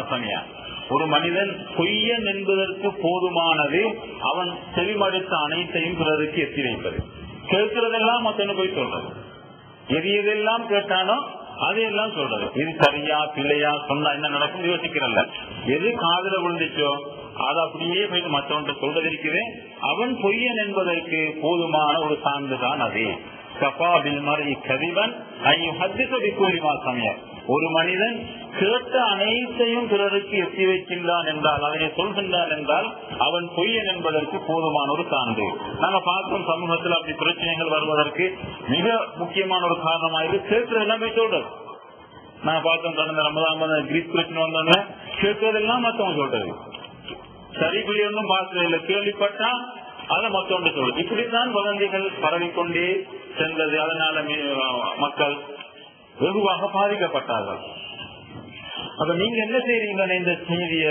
ஒரு மனிதன் பொய்யன் என்பதற்கு போதுமானது அவன் செவிமடுத்த அனைத்தையும் பிறருக்கு எத்தி வைப்பது. கேட்கிறதெல்லாம் மத்தனு போய் சொல்றது. எது எதெல்லாம் கேட்டானோ அதையெல்லாம் சொல்றது. இது சரியா பிள்ளையா சொன்னா என்ன நடக்கும் யோசிக்கிறல்ல. எது காதல விழுந்துச்சோ அது அப்படியே போய் மற்றவன் சொல்றது இருக்குது அவன் பொய்யன் என்பதற்கு போதுமான ஒரு சான்றுதான் அது. கபா பில் சமயம் ஒரு மனிதன் கேட்ட அனைத்தையும் பிறருக்கு எட்டி வைக்கின்றான் என்றால் அதனை சொல்கின்றான் என்றால் அவன் பொய்யன் என்பதற்கு போதுமான ஒரு சான்று நாங்க பார்க்கும் சமூகத்தில் அப்படி பிரச்சனைகள் வருவதற்கு மிக முக்கியமான ஒரு காரணமாக கேட்கிற எல்லாமே சொல்றது நான் பார்த்தோம் கடந்த ரமதான் கிரீஸ் பிரச்சனை வந்தோடனே கேட்கறதெல்லாம் மத்தவங்க சொல்றது சரி பிள்ளை ஒன்றும் பார்க்கல இல்ல கேள்விப்பட்டா அதை மத்தவங்க சொல்றது இப்படித்தான் வதந்திகள் பரவிக்கொண்டே சென்றது அதனால மக்கள் வெகுவாக பாதிக்கப்பட்டார்கள். அப்ப நீங்க என்ன செய்றீங்க இந்த செய்திய?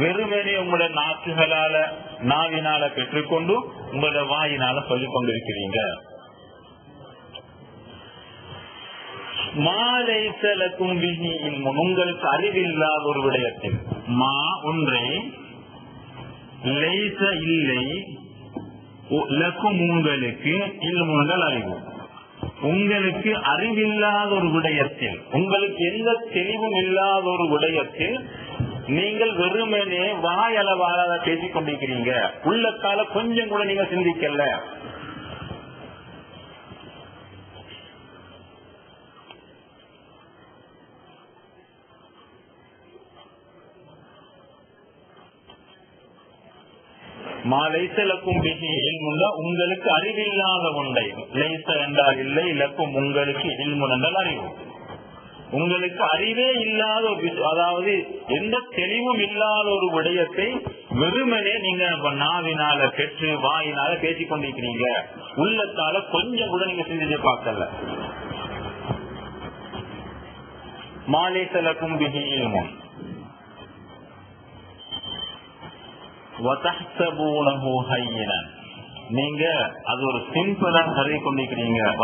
வெறுமனே உங்களோட நாக்குகளால நாவினால பெற்றுக்கொண்டு உங்களோட வாயினால சொல்லிக் கொண்டிருக்கிறீங்க. மாலைசலக்கும் உங்களுக்கு அறிவில்லாத ஒரு விடயத்தில். மா ஒன்றை லைச இல்லை லக்கும் உங்களுக்கு இல்முங்கள் அறிவு. உங்களுக்கு அறிவில்லாத ஒரு விடயத்தில் உங்களுக்கு எந்த தெளிவும் இல்லாத ஒரு விடயத்தில் நீங்கள் வெறுமனே வாயளவாக பேசிக் கொண்டிருக்கிறீங்க உள்ளத்தால கொஞ்சம் கூட நீங்க சிந்திக்கல. மாலைசலக்கும் உங்களுக்கு அறிவில்லாத ஒன்றை. லைச என்றால் இல்லை இலக்கும் உங்களுக்கு இல்முன் என்றால் அறிவு. உங்களுக்கு அறிவே இல்லாத ஒரு அதாவது எந்த தெளிவும் இல்லாத ஒரு விடயத்தை வெறுமனே நீங்க நாவினால பெற்று வாயினால பேசிக் கொண்டிருக்கிறீங்க. உள்ளத்தால கொஞ்சம் கூட நீங்க சிந்திச்சு பார்க்கல. மாலைசலக்கும் பிகி இல்முன். நீங்க அது ஒரு சிம்பிளா கருதி கொண்டிருக்கிறீங்க.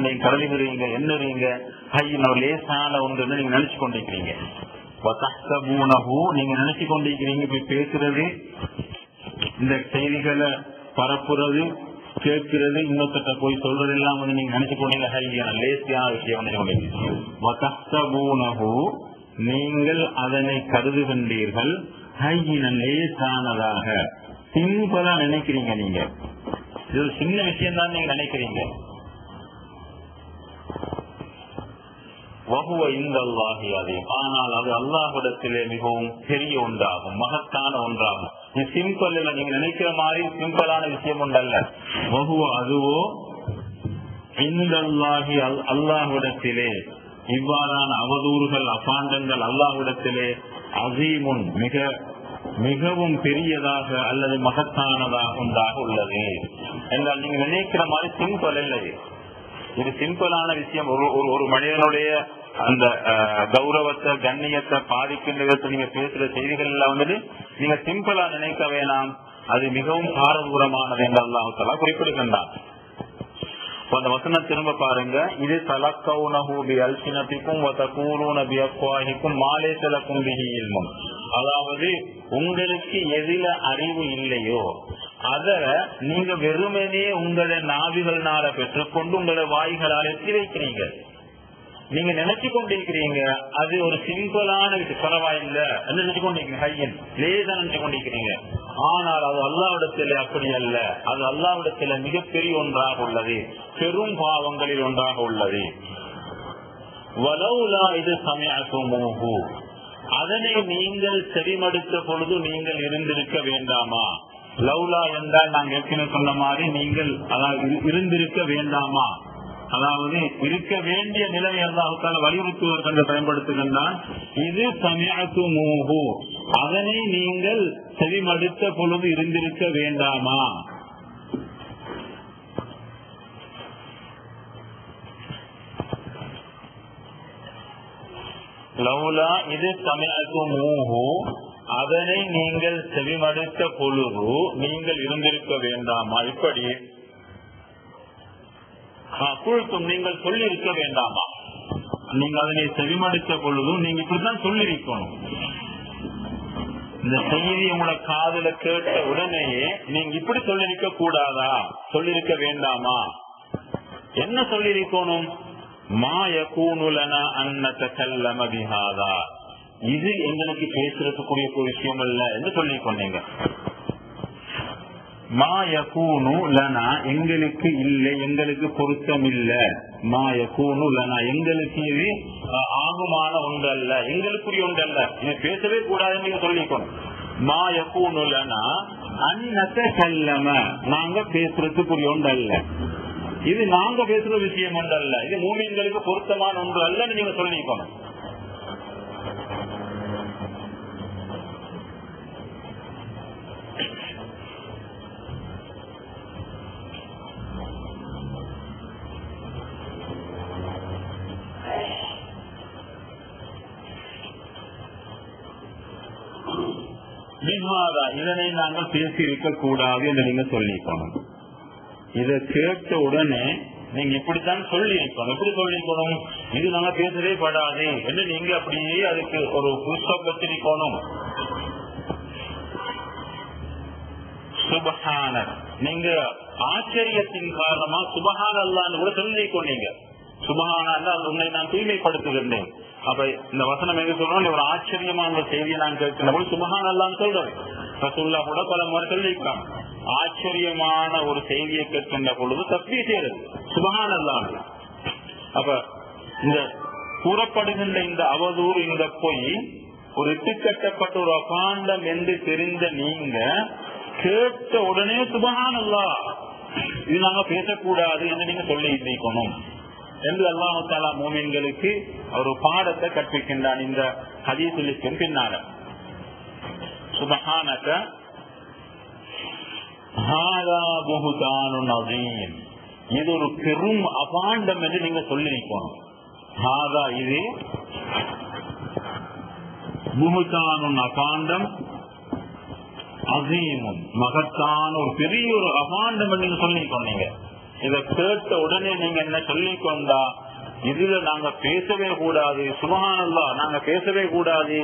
நீங்க கருதுகிறீங்க என்னறீங்க ஹையின் ஒரு லேசான ஒன்று நீங்க நினைச்சு கொண்டிருக்கிறீங்க. நீங்க நினைச்சு கொண்டிருக்கிறீங்க இப்ப பேசுறது இந்த செய்திகளை பரப்புறது கேட்கிறது இன்னொருத்த போய் சொல்றது எல்லாம் வந்து நீங்க நினைச்சு கொண்டீங்க. ஹையான லேசியான விஷயம் நீங்கள் அதனை கருதுகின்றீர்கள். லேசானதாக. சிம்பிளா நினைக்கிறீங்க நீங்க. இது ஒரு சின்ன விஷயம் தான் நீங்க நினைக்கிறீங்க. வகுவ இந்த அல்லாஹி ஆனால் அது அல்லாஹிடத்திலே மிகவும் பெரிய ஒன்றாகும் மகத்தான ஒன்றாகும். இது சிம்பிள் இல்ல நீங்க நினைக்கிற மாதிரி சிம்பிளான விஷயம் உண்டல்ல வகுவ அதுவோ இந்த அல்லாஹி அல்லாஹிடத்திலே இவ்வாறான அவதூறுகள் அபாண்டங்கள் அல்லாஹிடத்திலே அசீமுன் மிக மிகவும் பெரியதாக அல்லது மகத்தானதாக ஒன்றாக உள்ளது. என்றால் நீங்க நினைக்கிற மாதிரி சிம்பிள் இல்லை. இது சிம்பிளான விஷயம். ஒரு ஒரு ஒரு மனிதனுடைய அந்த கௌரவத்தை கண்ணியத்தை பாதிக்கின்ற விதத்தை நீங்க பேசுற செய்திகள் எல்லாம் வந்துட்டு நீங்க சிம்பிளா நினைக்க வேணாம். அது மிகவும் பாரதூரமானது என்று அல்லாஹாலா குறிப்பிடுகின்றான். அந்த வசனம் திரும்ப பாருங்க. இது தலக்கவுனஹூபி அல்சினத்திற்கும் மாலே தலக்கும் பிஹி இல்மும். அதாவது உங்களுக்கு எதில அறிவு இல்லையோ அத நீங்க வெறுமனே உங்களை நாவிகள்னால பெற்றுக்கொண்டு உங்களை வாய்களால் எத்தி வைக்கிறீங்க நீங்க நினைச்சு கொண்டிருக்கிறீங்க அது ஒரு சிம்பிளான இது. பரவாயில்ல நினைச்சு கொண்டிருக்கீங்க ஹையன். லேசா நினைச்சு கொண்டிருக்கிறீங்க. ஆனால் அது அல்லாவிடத்தில் அப்படி அல்ல. அது அல்லாவிடத்தில் மிகப்பெரிய ஒன்றாக உள்ளது. பெரும் பாவங்களில் ஒன்றாக உள்ளது. வலவுலா இது சமயமோகு அதனை நீங்கள் செறிமடுத்த பொழுது நீங்கள் இருந்திருக்க வேண்டாமா? லவ்லா என்றால் நாங்கள் ஏற்கனவே சொன்ன மாதிரி நீங்கள் அதாவது இருந்திருக்க வேண்டாமா? அதாவது இருக்க வேண்டிய நிலை அல்லாஹால வலியுறுத்துவர் கண்டு பயன்படுத்துகின்றான். இது சமயத்து மூகு அதனை நீங்கள் செவிமடுத்த பொழுது இருந்திருக்க வேண்டாமா? லவ்லா இது சமயத்து அதனை நீங்கள் செவிமடுத்த பொழுது நீங்கள் இருந்திருக்க வேண்டாமா? இப்படி. குழுத்தும் நீங்கள் சொல்லி இருக்க வேண்டாமா? நீங்க அதனை செவிமடுத்த பொழுதும் நீங்க இப்படித்தான் சொல்லிருக்கணும் இந்த செய்தி உங்களோட காதல கேட்ட உடனேயே நீங்க இப்படி சொல்லிருக்க கூடாதா? சொல்லிருக்க வேண்டாமா? என்ன சொல்லிருக்கணும் மா யகூனுலனா அன்னத கல்லம பிஹாதா. இது எங்களுக்கு பேசுறதுக்குரிய ஒரு விஷயம் அல்ல என்று சொல்லிக் கொண்டீங்க. மாய லனா எங்களுக்கு இல்லை எங்களுக்கு பொருத்தம் இல்ல. மாய கூணு லனா எங்களுக்கு இது ஆகுமான ஒன்று அல்ல எங்களுக்குரிய ஒன்று அல்ல. இது பேசவே கூடாதுன்னு நீங்க சொல்லிக்கணும் மாய கூணு லனா அன்னத்தை கல்லம நாங்க பேசுறதுக்குரிய ஒன்று அல்ல. இது நாங்க பேசுற விஷயம் ஒன்று அல்ல இது மூமியங்களுக்கு பொருத்தமான ஒன்று அல்லன்னு நீங்க சொல்லிக்கணும் இதனை நாங்கள் பேசி இருக்கக்கூடாது என்று நீங்க சொல்லிக்கணும் இதை கேட்ட உடனே நீங்க இப்படித்தான் சொல்லி இருக்கணும் எப்படி சொல்லிக்கணும் இது நாங்க பேசவே படாது என்று நீங்க அப்படியே அதுக்கு ஒரு புதுசா வச்சிருக்கணும் சுபஹான நீங்க ஆச்சரியத்தின் காரணமா சுபஹான அல்லான்னு கூட சொல்லிக்கொண்டீங்க சுபஹான அது உன்னை நான் தூய்மைப்படுத்துகின்றேன். அப்ப இந்த வசனம் எங்க சொல்றோம்? ஒரு ஆச்சரியமான செய்தியை நான் கேட்கிற போது சுபஹான் அல்லான்னு சொல்றேன் ரசூல்லா கூட பல முறை சொல்லியிருக்காங்க ஆச்சரியமான ஒரு செய்தியை கேட்கின்ற பொழுது தப்பி செய்யறது சுபஹான் அல்லான் அப்ப இந்த கூறப்படுகின்ற இந்த அவதூறு இந்த பொய் ஒரு இட்டுக்கட்டப்பட்ட ஒரு அகாண்டம் என்று தெரிந்த நீங்க கேட்ட உடனே சுபஹான் அல்லா இது நாங்க பேசக்கூடாது என்று நீங்க சொல்லி இருக்கணும் என்று அல்லாஹு தாலா மோமின்களுக்கு ஒரு பாடத்தை கற்பிக்கின்றான் இந்த ஹதீசுலிக்கும் பின்னால. சுபஹானக இது ஒரு பெரும் அபாண்டம் என்று நீங்க சொல்லி நிற்கணும் ஹாதா இது புகுதானும் அபாண்டம் அசீமும் மகத்தான ஒரு பெரிய ஒரு அபாண்டம் என்று நீங்க சொல்லி கொண்டீங்க இதை கேட்ட உடனே நீங்க என்ன சொல்லி கொண்டா இதுல நாங்க பேசவே கூடாது சுபகானல்லா நாங்க பேசவே கூடாது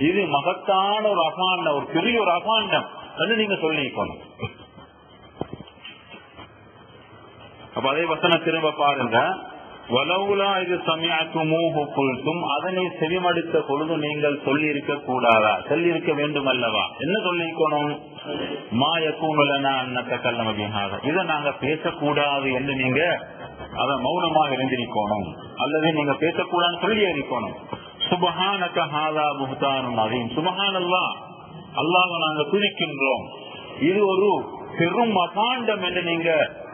இது மகத்தான ஒரு அகாண்டம் ஒரு பெரிய ஒரு அகாண்டம் என்று நீங்க சொல்லிக்கணும் அப்ப அதே வசனம் திரும்ப பாருங்க. வலவுலா இது சமயத்துமூஹு குழுத்தும் அதனை செவிமடித்த பொழுது நீங்கள் சொல்லி இருக்க கூடாதா? சொல்லி இருக்க வேண்டும் அல்லவா என்ன சொல்லிக்கணும் மாய கூணுலனா அன்னத்த கல்லமதியாக இதை நாங்க பேசக்கூடாது என்று நீங்க அதை மௌனமாக இருந்திருக்கணும் அல்லது நீங்க பேசக்கூடாதுன்னு சொல்லி இருக்கணும். சுபஹானக ஹாதா புஹ்தானும் அதையும் சுபஹானல்லா. அல்லாஹ் நாங்க துணிக்கின்றோம் இது ஒரு பெரும் அபாண்டம் என்று நீங்க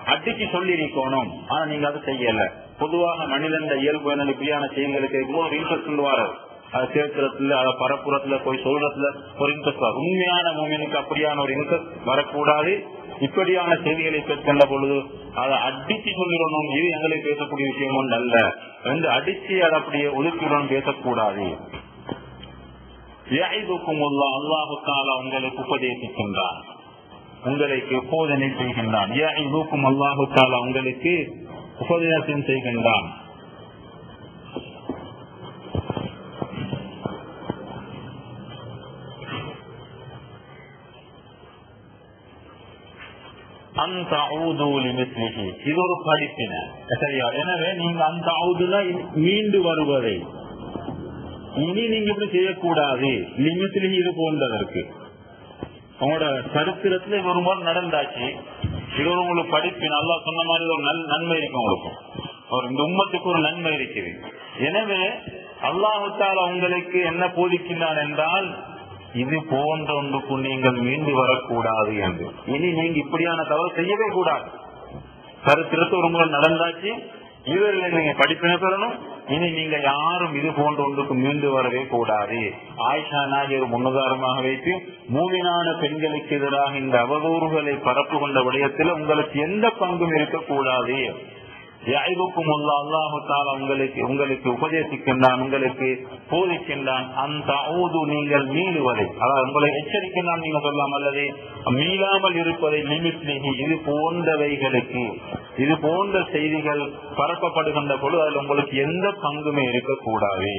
அடிச்சு சொல்லி இருக்கணும் ஆனா நீங்க அதை செய்யல. பொதுவாக மனிதன் இயல்பு இப்படியான செய்திகளுக்கு ஒரு இன்ட்ரெஸ்ட் சொல்லுவாரு. அதை சேர்க்கிறதுல அதை பரப்புறத்துல போய் சொல்றதுல ஒரு இன்ட்ரெஸ்ட் வரும். உண்மையான மூமெனுக்கு அப்படியான ஒரு இன்ட்ரெஸ்ட் வரக்கூடாது. இப்படியான செய்திகளை பெற்றுக்கொண்ட பொழுது அதை அடிச்சு சொல்லிடணும். இது எங்களுக்கு பேசக்கூடிய விஷயம் ஒன்று அல்ல. வந்து அடிச்சு அதை அப்படியே ஒதுக்கிடணும் பேசக்கூடாது. அல்லாஹு தாலா உங்களுக்கு உபதேசிக்கின்றான். உங்களுக்கு போதனை செய்கின்றான். ஏன் அல்லாஹு தாலா உங்களுக்கு உபதேசம் செய்கின்றான். அந்த இது ஒரு படிப்பின. சரியா? எனவே நீங்க அந்த அவுதுல மீண்டு வருவதை. இனி நீங்க இப்படி செய்யக்கூடாது. லிமிட்லி இது போன்றதற்கு. உங்களோட சரித்திரத்துல இது ஒரு முறை நடந்தாச்சு. இது உங்களுக்கு படிப்பு நல்லா சொன்ன மாதிரி ஒரு நன்மை இருக்கு உங்களுக்கு. ஒரு இந்த உம்மத்துக்கு ஒரு நன்மை இருக்குது. எனவே அல்லாஹால உங்களுக்கு என்ன போதிக்கின்றான் என்றால் இது போன்ற ஒன்றுக்கு நீங்கள் மீண்டு வரக்கூடாது என்று. இனி நீங்க இப்படியான தவறு செய்யவே கூடாது. சரித்திரத்து ஒரு முறை நடந்தாச்சு இவர்கள் நீங்க படிப்பினை பெறணும் இனி நீங்க யாரும் இது போன்ற ஒன்றுக்கு மீண்டு வரவே கூடாது. ஆயிஷா நாகி ஒரு முன்னுதாரணமாக வைத்து மூவினான பெண்களுக்கு எதிராக இந்த அவதூறுகளை பரப்பு கொண்ட விடயத்தில் உங்களுக்கு எந்த பங்கும் இருக்கக்கூடாது. யாய்வுக்கும் உள்ள அல்லாஹு தாலா உங்களுக்கு உங்களுக்கு உபதேசிக்கின்றான் உங்களுக்கு போதிக்கின்றான் அந்த ஊது நீங்கள் மீளுவதை அதாவது உங்களை எச்சரிக்கின்றான் நீங்க சொல்லலாம் அல்லது மீளாமல் இருப்பதை நிமித்லிகி இது போன்றவைகளுக்கு இது போன்ற செய்திகள் பரப்பப்படுகின்ற பொழுது அதில் உங்களுக்கு எந்த பங்குமே இருக்கக்கூடாது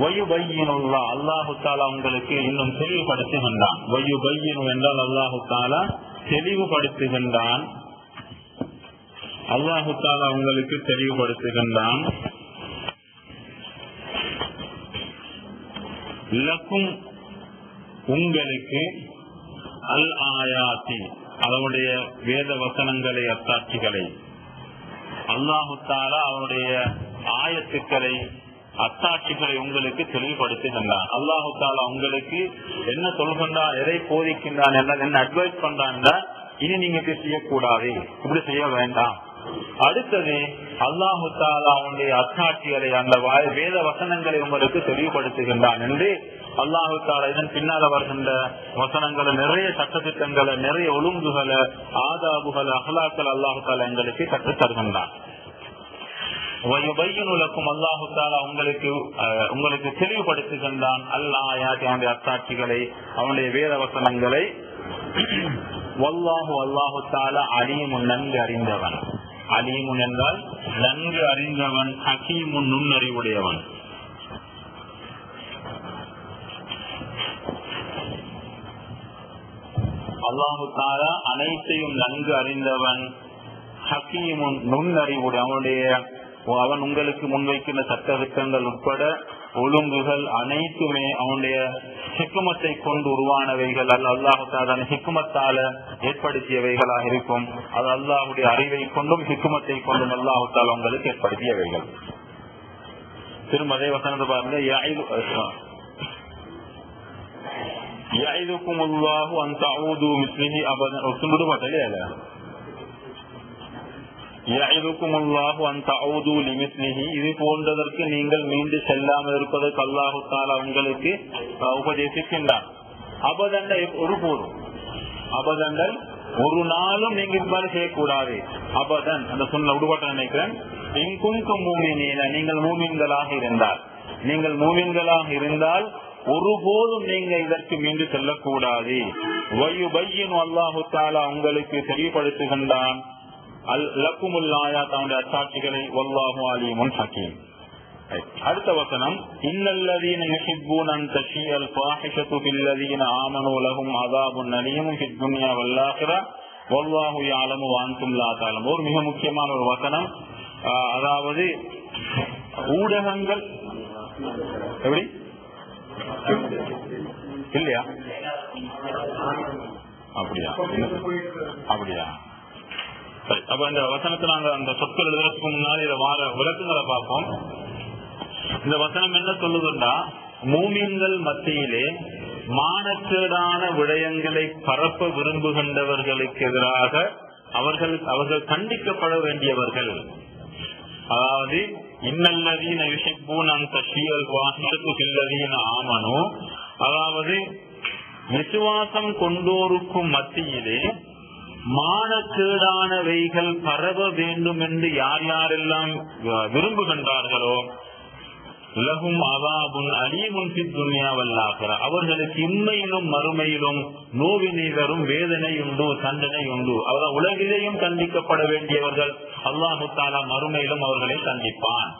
வயுபையினுல்லா அல்லாஹு தாலா உங்களுக்கு இன்னும் தெளிவுபடுத்துகின்றான். வயுபையினு என்றால் அல்லாஹு தாலா தெளிவுபடுத்துகின்றான். அல்லாஹு தாலா உங்களுக்கு தெளிவுபடுத்துகின்றான். லக்கும் உங்களுக்கு அல் ஆயாத்தி அவருடைய வேத வசனங்களை அத்தாட்சிகளை. அல்லாஹு தாலா அவருடைய ஆயத்துக்களை அத்தாட்சிகளை உங்களுக்கு தெளிவுபடுத்துகின்றான். அல்லாஹு தாலா உங்களுக்கு என்ன சொல்கின்றான் எதை போதிக்கின்றான் என்ன அட்வைஸ் பண்றான் இனி நீங்க இப்படி செய்யக்கூடாது. இப்படி செய்ய வேண்டாம். அடுத்தது அல்லாஹு தாலா அவனுடைய அத்தாட்சிகளை அந்த வேத வசனங்களை உங்களுக்கு தெளிவுபடுத்துகின்றான் என்று அல்லாஹு தாலா இதன் பின்னால வருகின்ற வசனங்களை நிறைய சட்டத்திட்டங்களை நிறைய ஒழுங்குகளை ஆதாபுகளை அகலாக்கள் அல்லாஹு தாலா எங்களுக்கு கற்றுத் தருகின்றான் அல்லாஹு தாலா உங்களுக்கு உங்களுக்கு தெளிவுபடுத்துகின்றான் அல்லாயாட்டி அவனுடைய அத்தாட்சிகளை அவனுடைய வேத வசனங்களை வல்லாஹு அல்லாஹு தாலா அலீமுன் நன்கு அறிந்தவன். அலீமுன் என்றால் நன்கு அறிந்தவன் ஹக்கீமுன் நுண்ணறிவுடையவன். அல்லாஹு தாரா அனைத்தையும் நன்கு அறிந்தவன் ஹக்கீமுன் நுண்ணறிவுடைய அவனுடைய அவன் உங்களுக்கு முன்வைக்கின்ற சட்டத்திட்டங்கள் உட்பட ஒழுங்குகள் அனைத்துமே அவனுடைய ஹிக்குமத்தை கொண்டு உருவானவைகள் அல்ல அல்லாஹால ஹிக்குமத்தால ஏற்படுத்தியவைகளாக இருக்கும் அது அல்லாஹுடைய அறிவை கொண்டும் ஹிக்குமத்தை கொண்டும் அல்லாஹால உங்களுக்கு ஏற்படுத்தியவைகள் திரும்ப அதே வசனத்தை பாருங்க يعظكم الله أن تعودوا مثله أبدا أرسلوا بطلع இது போன்றதற்கு நீங்கள் மீண்டு செல்லாமல் இருப்பதற்கு அல்லாஹு தாலா உங்களுக்கு உபதேசிக்கின்றார் அபதண்டல் ஒருபோதும் அபதண்டல் ஒரு நாளும் நீங்க இவ்வாறு செய்யக்கூடாது. அபதன் அந்த சொன்ன விடுபட்ட நினைக்கிறேன். இங்கும் மூமினீன நீங்கள் மூமின்களாக இருந்தால். நீங்கள் மூமின்களாக இருந்தால் ஒருபோதும் நீங்க இதற்கு மீண்டு செல்லக்கூடாது. வயுபையின் அல்லாஹு தாலா உங்களுக்கு தெளிவுபடுத்துகின்றான். அத்தாட்சிகளை வல்லாஹு அலிமுன் ஹக்கீம். அடுத்த வசனம் இன்னல்லதீன யுஹிப்பூன அன் தஷியல் ஃபாஹிஷத்து பில்லதீன ஆமனு லஹும் அதாபுன் அலீமும் ஃபித் துன்யா வல்லாஹிரா வல்லாஹு யஅலமு வ அன்தும் லா தஅலமூன் ஒரு மிக முக்கியமான ஒரு வசனம். அதாவது ஊடகங்கள். எப்படி? இல்லையா? அப்படியா? அப்படியா? அப்ப இந்த வசனத்தை நாங்க அந்த சொற்கள் எழுதுறதுக்கு முன்னாடி இதை வார விளக்கங்களை பார்ப்போம். இந்த வசனம் என்ன சொல்லுதுண்டா? மூமியங்கள் மத்தியிலே மானக்கேடான விடயங்களை பரப்ப விரும்புகின்றவர்களுக்கு எதிராக அவர்கள் அவர்கள் கண்டிக்கப்பட வேண்டியவர்கள். அதாவது இன்னல்லதீன யுஷிப்பூன் அந்த ஷியல் வாசிஷத்து சில்லதீன அதாவது விசுவாசம் கொண்டோருக்கும் மத்தியிலே மானக்கேடானவைகள் பரவ வேண்டும் என்று யார் யாரெல்லாம் விரும்புகின்றார்களோ லகும் அவாபுன் அலீமுன் துன்யாவல்லாகிற அவர்களுக்கு இம்மையிலும் மறுமையிலும் நோவினை வரும் வேதனை உண்டு தண்டனை உண்டு. அவர் உலகிலேயும் தண்டிக்கப்பட வேண்டியவர்கள். அல்லாஹு தாலா மறுமையிலும் அவர்களை கண்டிப்பான்.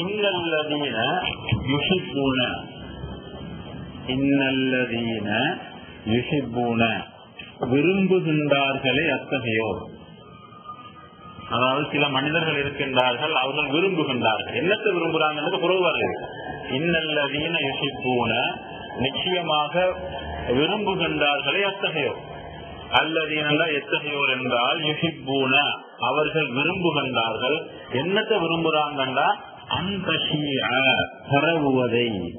இன்னல்லதீன யுஹிப்பூன இன்னல்லதீன யுஹிப்பூன விரும்புகின்றார்களே அத்தகையோர் அதாவது சில மனிதர்கள் இருக்கின்றார்கள் அவர்கள் விரும்புகின்றார்கள் என்னத்தை விரும்புகிறாங்க குறவு வருது இன்னல்லதீன யுஹிப்பூன நிச்சயமாக விரும்புகின்றார்களே அத்தகையோர் அல்லதீனல்ல எத்தகையோர் என்றால் யுஹிப்பூன அவர்கள் விரும்புகின்றார்கள் என்னத்தை விரும்புறாங்கன்னா அந்த பரவுவதை.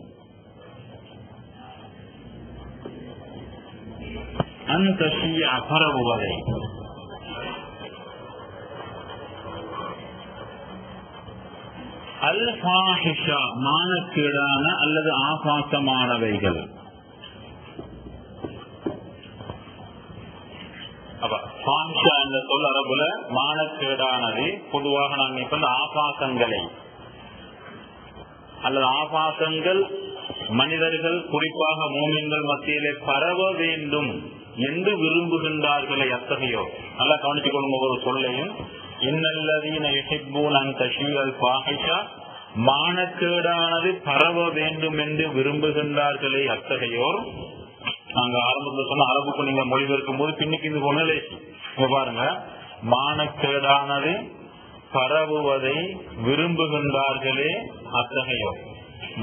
அந்த பரவுவதை. அல் ஃபாஹிஷா மானக்கீடான அல்லது ஆபாசமானவைகள். அப்ப என்ற சொல் அரபுல மானக்கேடானது. பொதுவாக நாங்கள் இப்ப ஆபாசங்களை அல்லது ஆபாசங்கள் மனிதர்கள் குறிப்பாக மூமியங்கள் மத்தியிலே பரவ வேண்டும் என்று விரும்புகின்றார்களே அத்தகையோ. நல்லா கவனித்துக் கொள்ளும் ஒவ்வொரு சொல்லையும். மானக்கேடானது பரவ வேண்டும் என்று விரும்புகின்றார்களே அத்தகையோர். நாங்க ஆரம்பத்தில் சொன்ன அரபுக்கு நீங்க மொழிபெயர்க்கும் போது பின்னுக்கு இந்த ஒண்ணுலே பாருங்க. மானக்கேடானது பரவுவதை விரும்புகின்றார்களே அத்தகையோர்.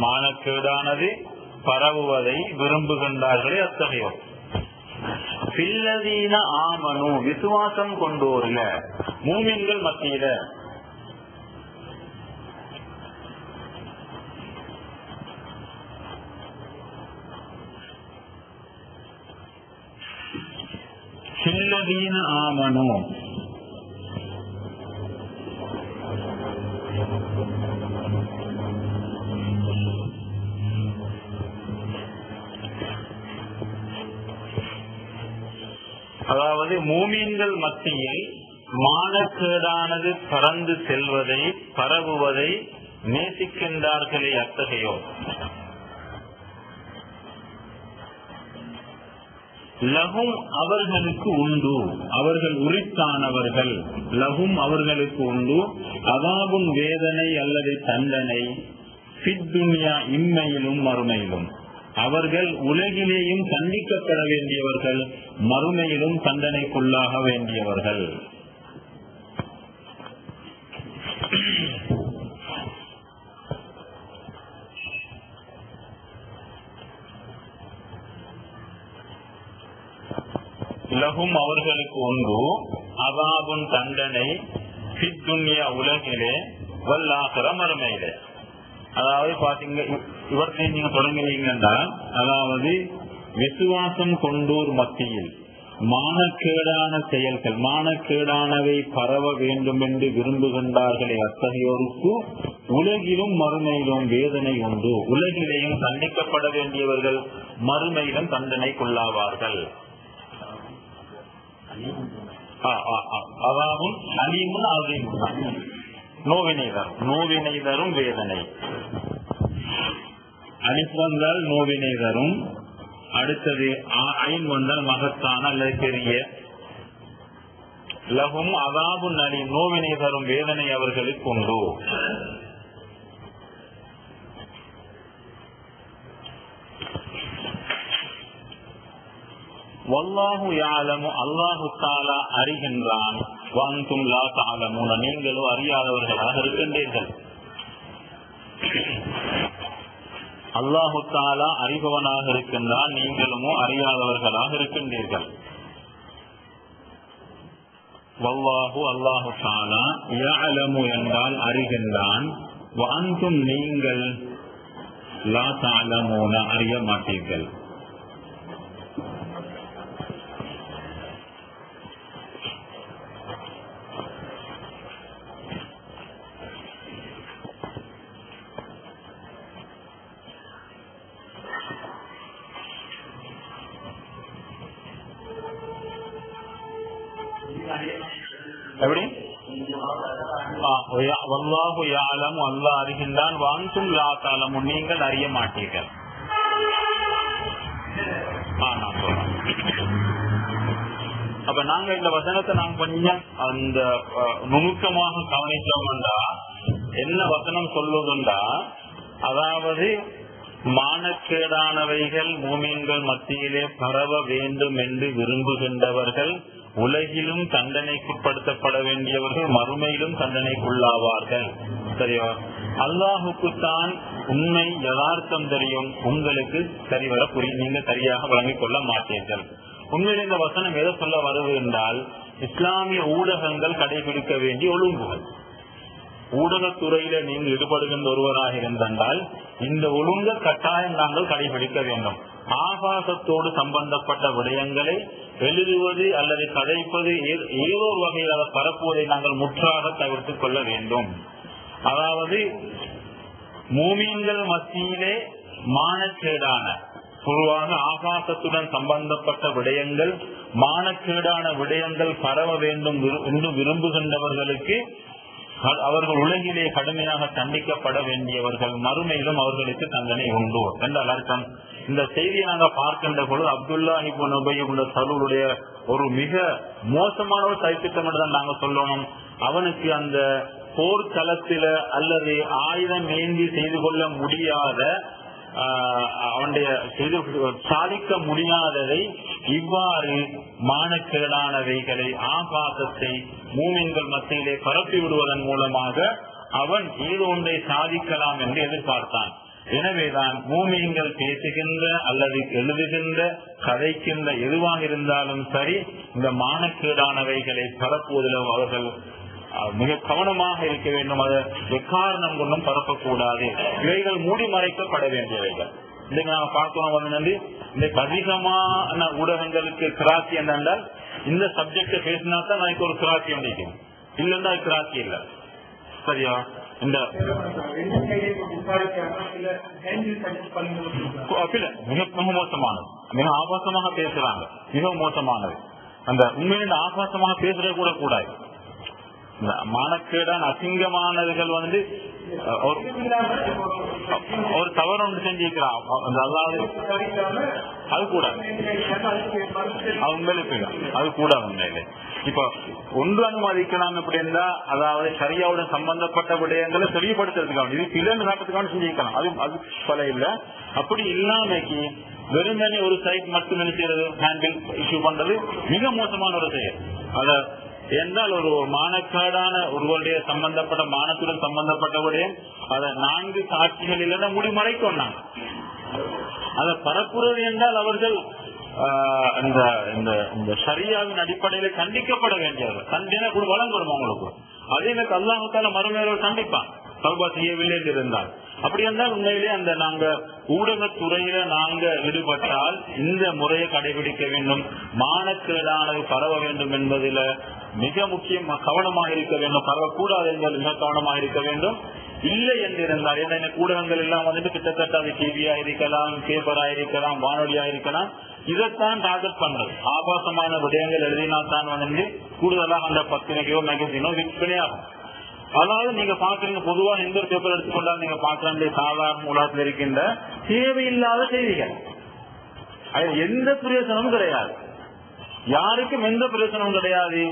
மானக்கேடானது பரவுவதை விரும்புகின்றார்களே அத்தகையோர். பில்லதீன ஆமனு விசுவாசம் கொண்டோர்ல மூமின்கள் மத்தியில. சில்லதீன ஆமனும் மூமீன்கள் மத்தியில் மானக்கேடானது பறந்து செல்வதை பரவுவதை நேசிக்கின்றார்களே அத்தகையோ. லகும் அவர்களுக்கு உண்டு. அவர்கள் உரித்தானவர்கள். லகும் அவர்களுக்கு உண்டு. அதாவும் வேதனை அல்லது தண்டனை. பித்துன்யா இம்மையிலும் மறுமையிலும். அவர்கள் உலகிலேயும் தண்டிக்கப்பட வேண்டியவர்கள் மறுமையிலும் தண்டனைக்குள்ளாக வேண்டியவர்கள். லகும் அவர்களுக்கு ஒன்று அவாபுன் தண்டனை பித்துன்யா உலகிலே வல்லாசர மறுமையிலே. அதாவது பாத்தீங்க இவற்றை நீங்க தொடங்குவீங்கன்னா அதாவது விசுவாசம் கொண்டோர் மத்தியில் மானக்கேடான செயல்கள் மானக்கேடானவை பரவ வேண்டும் என்று விரும்புகின்றார்களே அத்தகையோருக்கு உலகிலும் மறுமையிலும் வேதனை உண்டு. உலகிலேயும் தண்டிக்கப்பட வேண்டியவர்கள் மறுமையிலும் தண்டனைக்குள்ளாவார்கள். அதாவது அலீமும் அலீமும் நோவினை தரும் நோவினை தரும் வேதனை. அலிப் வந்தால் நோவினை தரும் அடுத்தது ஐன் வந்தால் மகத்தான அல்லது பெரிய. லகும் அதாபு நலி நோவினை தரும் வேதனை அவர்களுக்கு உண்டு. வல்லாஹு யாலமு அல்லாஹு தாலா அறிகின்றான். வாங்கும் லா தாலமுன நீங்களும் அறியாதவர்களாக இருக்கின்றீர்கள். அல்லாஹு தாலா அறிபவனாக இருக்கின்றான். நீங்களுமோ அறியாதவர்களாக இருக்கின்றீர்கள். வல்லாஹு அல்லாஹு தாலா யாலமு என்றால் அறிகின்றான். வாங்கும் நீங்கள் லா தாலமூன அறிய மாட்டீர்கள். வல்லாஹு யாலம் அல்லாஹ் அறிகின்றான். வாங்கும் லா தாலமும் நீங்கள் அறிய மாட்டீர்கள். அப்ப நாங்க இந்த வசனத்தை நாங்க கொஞ்சம் அந்த நுணுக்கமாக கவனிச்சோம்டா என்ன வசனம் சொல்லுதுண்டா அதாவது மானக்கேடானவைகள் மூமியங்கள் மத்தியிலே பரவ வேண்டும் என்று விரும்புகின்றவர்கள் உலகிலும் தண்டனைக்குட்படுத்தப்பட வேண்டியவர்கள் மறுமையிலும் தண்டனைக்குள்ளாவார்கள். சரியா அல்லாஹுக்குத்தான் உண்மை யதார்த்தம் தெரியும். உங்களுக்கு சரிவர புரிய நீங்க சரியாக வழங்கிக் கொள்ள மாட்டீர்கள். உண்மையில் இந்த வசனம் எதை சொல்ல வருது என்றால் இஸ்லாமிய ஊடகங்கள் கடைபிடிக்க வேண்டிய ஒழுங்குகள். ஊடகத்துறையில நீங்கள் ஈடுபடுகின்ற ஒருவராக இருந்தால் இந்த ஒழுங்க கட்டாயம் நாங்கள் கடைபிடிக்க வேண்டும். ஆபாசத்தோடு சம்பந்தப்பட்ட விடயங்களை எழுதுவது அல்லது கதைப்பது ஏதோ ஒரு வகையில் அதை பரப்புவதை நாங்கள் முற்றாக தவிர்த்துக் கொள்ள வேண்டும். அதாவது மூமியங்கள் மத்தியிலே மானக்கேடான பொதுவாக ஆகாசத்துடன் சம்பந்தப்பட்ட விடயங்கள் மானக்கேடான விடயங்கள் பரவ வேண்டும் என்று விரும்புகின்றவர்களுக்கு அவர்கள் உலகிலே கடுமையாக தண்டிக்கப்பட வேண்டியவர்கள் மறுமையிலும் அவர்களுக்கு தண்டனை உண்டு. என்றால் அர்த்தம் இந்த செய்தியை நாங்க பார்க்கின்ற பொழுது அப்துல்லா இப்போ உள்ள சருளுடைய ஒரு மிக மோசமான ஒரு சைத்திட்டம் தான் நாங்க சொல்லணும். அவனுக்கு அந்த போர்க்களத்தில அல்லது ஆயுதம் ஏந்தி செய்து கொள்ள முடியாத ஆஹ், அவனுடைய செய்து சாதிக்க முடியாததை இவ்வாறு மானக்கேடானவைகளை ஆபாசத்தை மூமின்கள் மத்தியிலே பரப்பி விடுவதன் மூலமாக அவன் ஏதோ ஒன்றை சாதிக்கலாம் என்று எதிர்பார்த்தான். எனவேதான் மூமியங்கள் பேசுகின்ற அல்லது எழுதுகின்ற கதைக்கின்ற எதுவாக இருந்தாலும் சரி இந்த மானக்கீடானவைகளை பரப்புவதில் அவர்கள் மிக கவனமாக இருக்க வேண்டும். அதை எக்காரணம் கொண்டும் பரப்பக்கூடாது. இவைகள் மூடி மறைக்கப்பட வேண்டியவைகள். இன்னைக்கு பார்க்கலாம். பார்க்கிறோம் வந்து இன்னைக்கு அதிகமான ஊடகங்களுக்கு கிராசி என்னென்றால் இந்த சப்ஜெக்ட் பேசினா தான் நாளைக்கு ஒரு கிராசி நினைக்கும் இல்லைன்னா கிராசி இல்லை. சரியா? இந்த மிக மிக மோசமானது. மிக ஆபாசமாக பேசுறாங்க. மிக மோசமானது. அந்த உண்மையில இந்த ஆபாசமாக பேசுறது கூட கூடாது. மானக்கேடான அசிங்கமானதுகள் வந்து ஒரு தவறு ஒன்று செஞ்சிருக்கிறான். அதாவது அது கூட. அவங்களுக்கு அது கூட உண்மையிலே இப்ப ஒன்று அனுமதிக்கலாம் அப்படி இருந்தா அதாவது சரியாவுடன் சம்பந்தப்பட்ட விடயங்களை தெளிவுபடுத்துறதுக்காக இது பிள்ளைன்னு காட்டுறதுக்காக செஞ்சிருக்கலாம். அது அது பல இல்ல. அப்படி இல்லாமைக்கு வெறுமனே ஒரு சைட் மட்டும் நினைக்கிறது ஹேண்டில் இஷ்யூ பண்றது மிக மோசமான ஒரு செயல். அத என்றால் ஒரு மானக்காடான ஒருவருடைய சம்பந்தப்பட்ட மானத்துடன் சம்பந்தப்பட்டவுடைய அதை நான்கு சாட்சிகள் இல்லைன்னா முடிமறைக்கும் அதை பரப்புறது என்றால் அவர்கள் ஆஹ், இந்த இந்த இந்த அடிப்படையில கண்டிக்கப்பட வேண்டியவர் தண்டனை கூட வழங்கணும் அவங்களுக்கு. அதே எனக்கு அல்லாஹால மறுமையோடு கண்டிப்பான். தௌபா செய்யவில்லை என்று இருந்தால். அப்படி இருந்தால் உண்மையிலே அந்த நாங்க ஊடகத்துறையில நாங்க ஈடுபட்டால் இந்த முறையை கடைபிடிக்க வேண்டும். மானக்கேடானது பரவ வேண்டும் என்பதில மிக முக்கியம் கவனமாக இருக்க வேண்டும். பரவக்கூடாது என்பதில் மிக கவனமாக இருக்க வேண்டும். இல்லை என்று இருந்தால் ஏன்னா ஊடகங்கள் எல்லாம் வந்துட்டு கிட்டத்தட்ட அது டிவியா இருக்கலாம் பேப்பரா இருக்கலாம் வானொலியா இருக்கலாம். இதைத்தான் டார்கெட் பண்றது. ஆபாசமான விடயங்கள் எழுதினால் தான் வந்து கூடுதலாக அந்த பத்திரிகையோ மேகசினோ விற்பனையாகும் அதாவது நீங்க பாக்குறீங்க பொதுவா எந்த ஒரு பேப்பர் எடுத்துக்கொண்டாலும் நீங்க பாக்குற சாதாரண உலகத்தில் இருக்கின்ற தேவையில்லாத செய்திகள். அது எந்த பிரயோசனமும் கிடையாது. யாருக்கும் எந்த பிரயோசனமும் கிடையாது.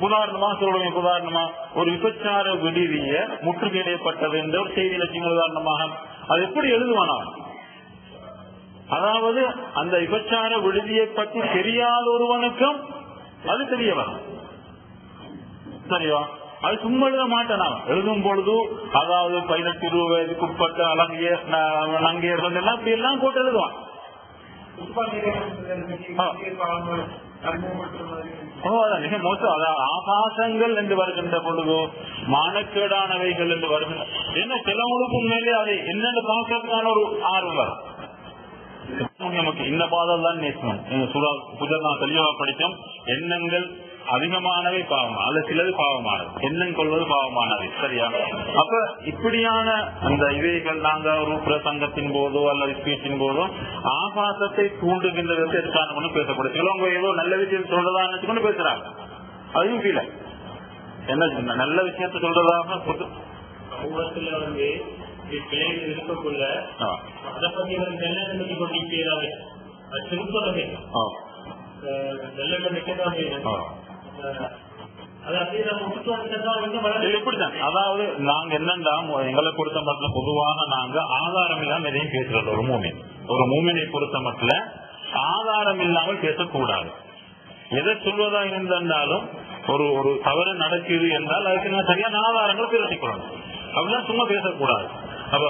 உதாரணமா சொல்றேன் உதாரணமா ஒரு விபச்சார விடுதிய முற்றுகையிடப்பட்டது என்ற ஒரு செய்தி லட்சியம் உதாரணமாக. அது எப்படி எழுதுவானா? அதாவது அந்த விபச்சார விடுதியை பற்றி தெரியாத ஒருவனுக்கும் அது தெரிய வரும். சரியா? அது சும்மா எழுத மாட்டேன்? எழுதும் பொழுது அதாவது பதினெட்டு இருபது வயதுக்கு உட்பட்ட அலங்கிய நங்கியர்கள் எல்லாம் இப்படி எல்லாம் போட்டு எழுதுவான். மிக மோசம். அதாவது ஆபாசங்கள் என்று வருகின்ற பொழுது மானக்கேடானவைகள் என்று வருகின்ற என்ன சிலவங்களுக்கு உண்மையிலே அதை என்னென்னு பார்க்கறதுக்கான ஒரு ஆர்வம் வரும். நமக்கு இந்த பாதம் தான் நேசம் புதர் நான் தெளிவாக படித்தோம். எண்ணங்கள் அதிகமானவை பாவம் அல்ல சிலது பாவமானது. எண்ணம் கொள்வது பாவமானது. சரியா? அப்ப இப்படியான அந்த இவைகள் நாங்க ஒரு பிரசங்கத்தின் போதோ அல்லது ஸ்பீச்சின் போதோ ஆபாசத்தை தூண்டுகின்றது எதுக்கான ஒண்ணு பேசப்படும் சிலவங்க ஏதோ நல்ல விஷயம் சொல்றதா நினைச்சுக்கொண்டு பேசுறாங்க. அதுவும் கீழே என்ன நல்ல விஷயத்த சொல்றதாக சமூகத்துல வந்து பிள்ளைகள் இருக்கக்குள்ள அதை பத்தி ஒரு நல்ல நிலைக்கு கொண்டிருக்கிறாரு அது திருப்பதே நல்ல நிலைக்கு தான் அதாவது நாங்க என்னண்டா எங்களை பொறுத்த மட்டும் பொதுவாக நாங்க ஆதாரம் இல்லாம எதையும் பேசுறது ஒரு மூமின். ஒரு மூமினை பொறுத்த மட்டும் ஆதாரம் இல்லாமல் பேசக்கூடாது. எதை சொல்வதா இருந்தாலும் ஒரு ஒரு தவறு நடக்குது என்றால் அதுக்கு நான் சரியான ஆதாரங்கள் திரட்டிக்கொள்ளணும் அப்படின்னா சும்மா பேசக்கூடாது. அப்ப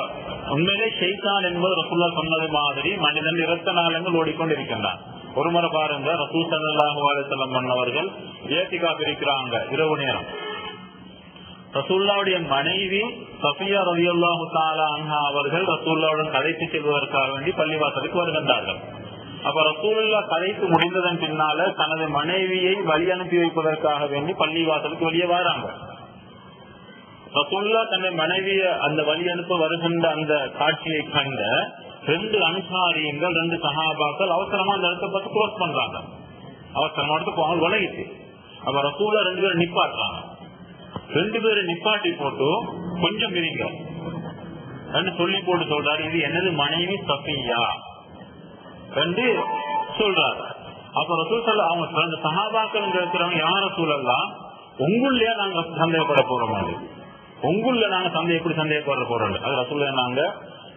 உண்மையிலே ஷெய்தான் என்பது ரசுல்லா சொன்னது மாதிரி மனிதன் இரத்த நாளங்கள் ஓடிக்கொண்டிருக்கின்றான். ஒரு முறை பாருங்க ரசூல் சல்லாஹு அலிசல்லம் பண்ணவர்கள் ஏத்திகா பிரிக்கிறாங்க இரவு நேரம். ரசூல்லாவுடைய மனைவி சஃபியா ரதியுல்லாஹு தாலா அன்ஹா அவர்கள் ரசூல்லாவுடன் கதைத்து செல்வதற்காக வேண்டி பள்ளிவாசலுக்கு வருகின்றார்கள். அப்ப ரசூல்லா கதைத்து முடிந்ததன் பின்னால தனது மனைவியை வழி அனுப்பி வைப்பதற்காக வேண்டி பள்ளிவாசலுக்கு வெளியே வராங்க. ரசூல்லா தன்னை மனைவியை அந்த வழி அனுப்ப வருகின்ற அந்த காட்சியை கண்ட ரெண்டு அனுசாரியங்கள் ரெண்டு சகாபாக்கள் அவசரமா அந்த இடத்த பார்த்து க்ளோஸ் பண்றாங்க. அவசரமா இடத்துக்கு அவங்க விலகிட்டு அப்ப ரசூல ரெண்டு பேரும் நிப்பாட்டுறாங்க. ரெண்டு பேரும் நிப்பாட்டி போட்டு கொஞ்சம் பிரிங்க ரெண்டு சொல்லி போட்டு சொல்றாரு இது என்னது மனைவி சஃபியா? ரெண்டு சொல்றாரு. அப்ப ரசூல் சொல்ல அவங்க ரெண்டு சகாபாக்கள் இருக்கிறவங்க யார சூழல்லாம் உங்களுலயே நாங்க சந்தேகப்பட போறோம் அது. உங்களுல நாங்க சந்தை எப்படி சந்தேகப்பட போறோம் அது? ரசூல நாங்க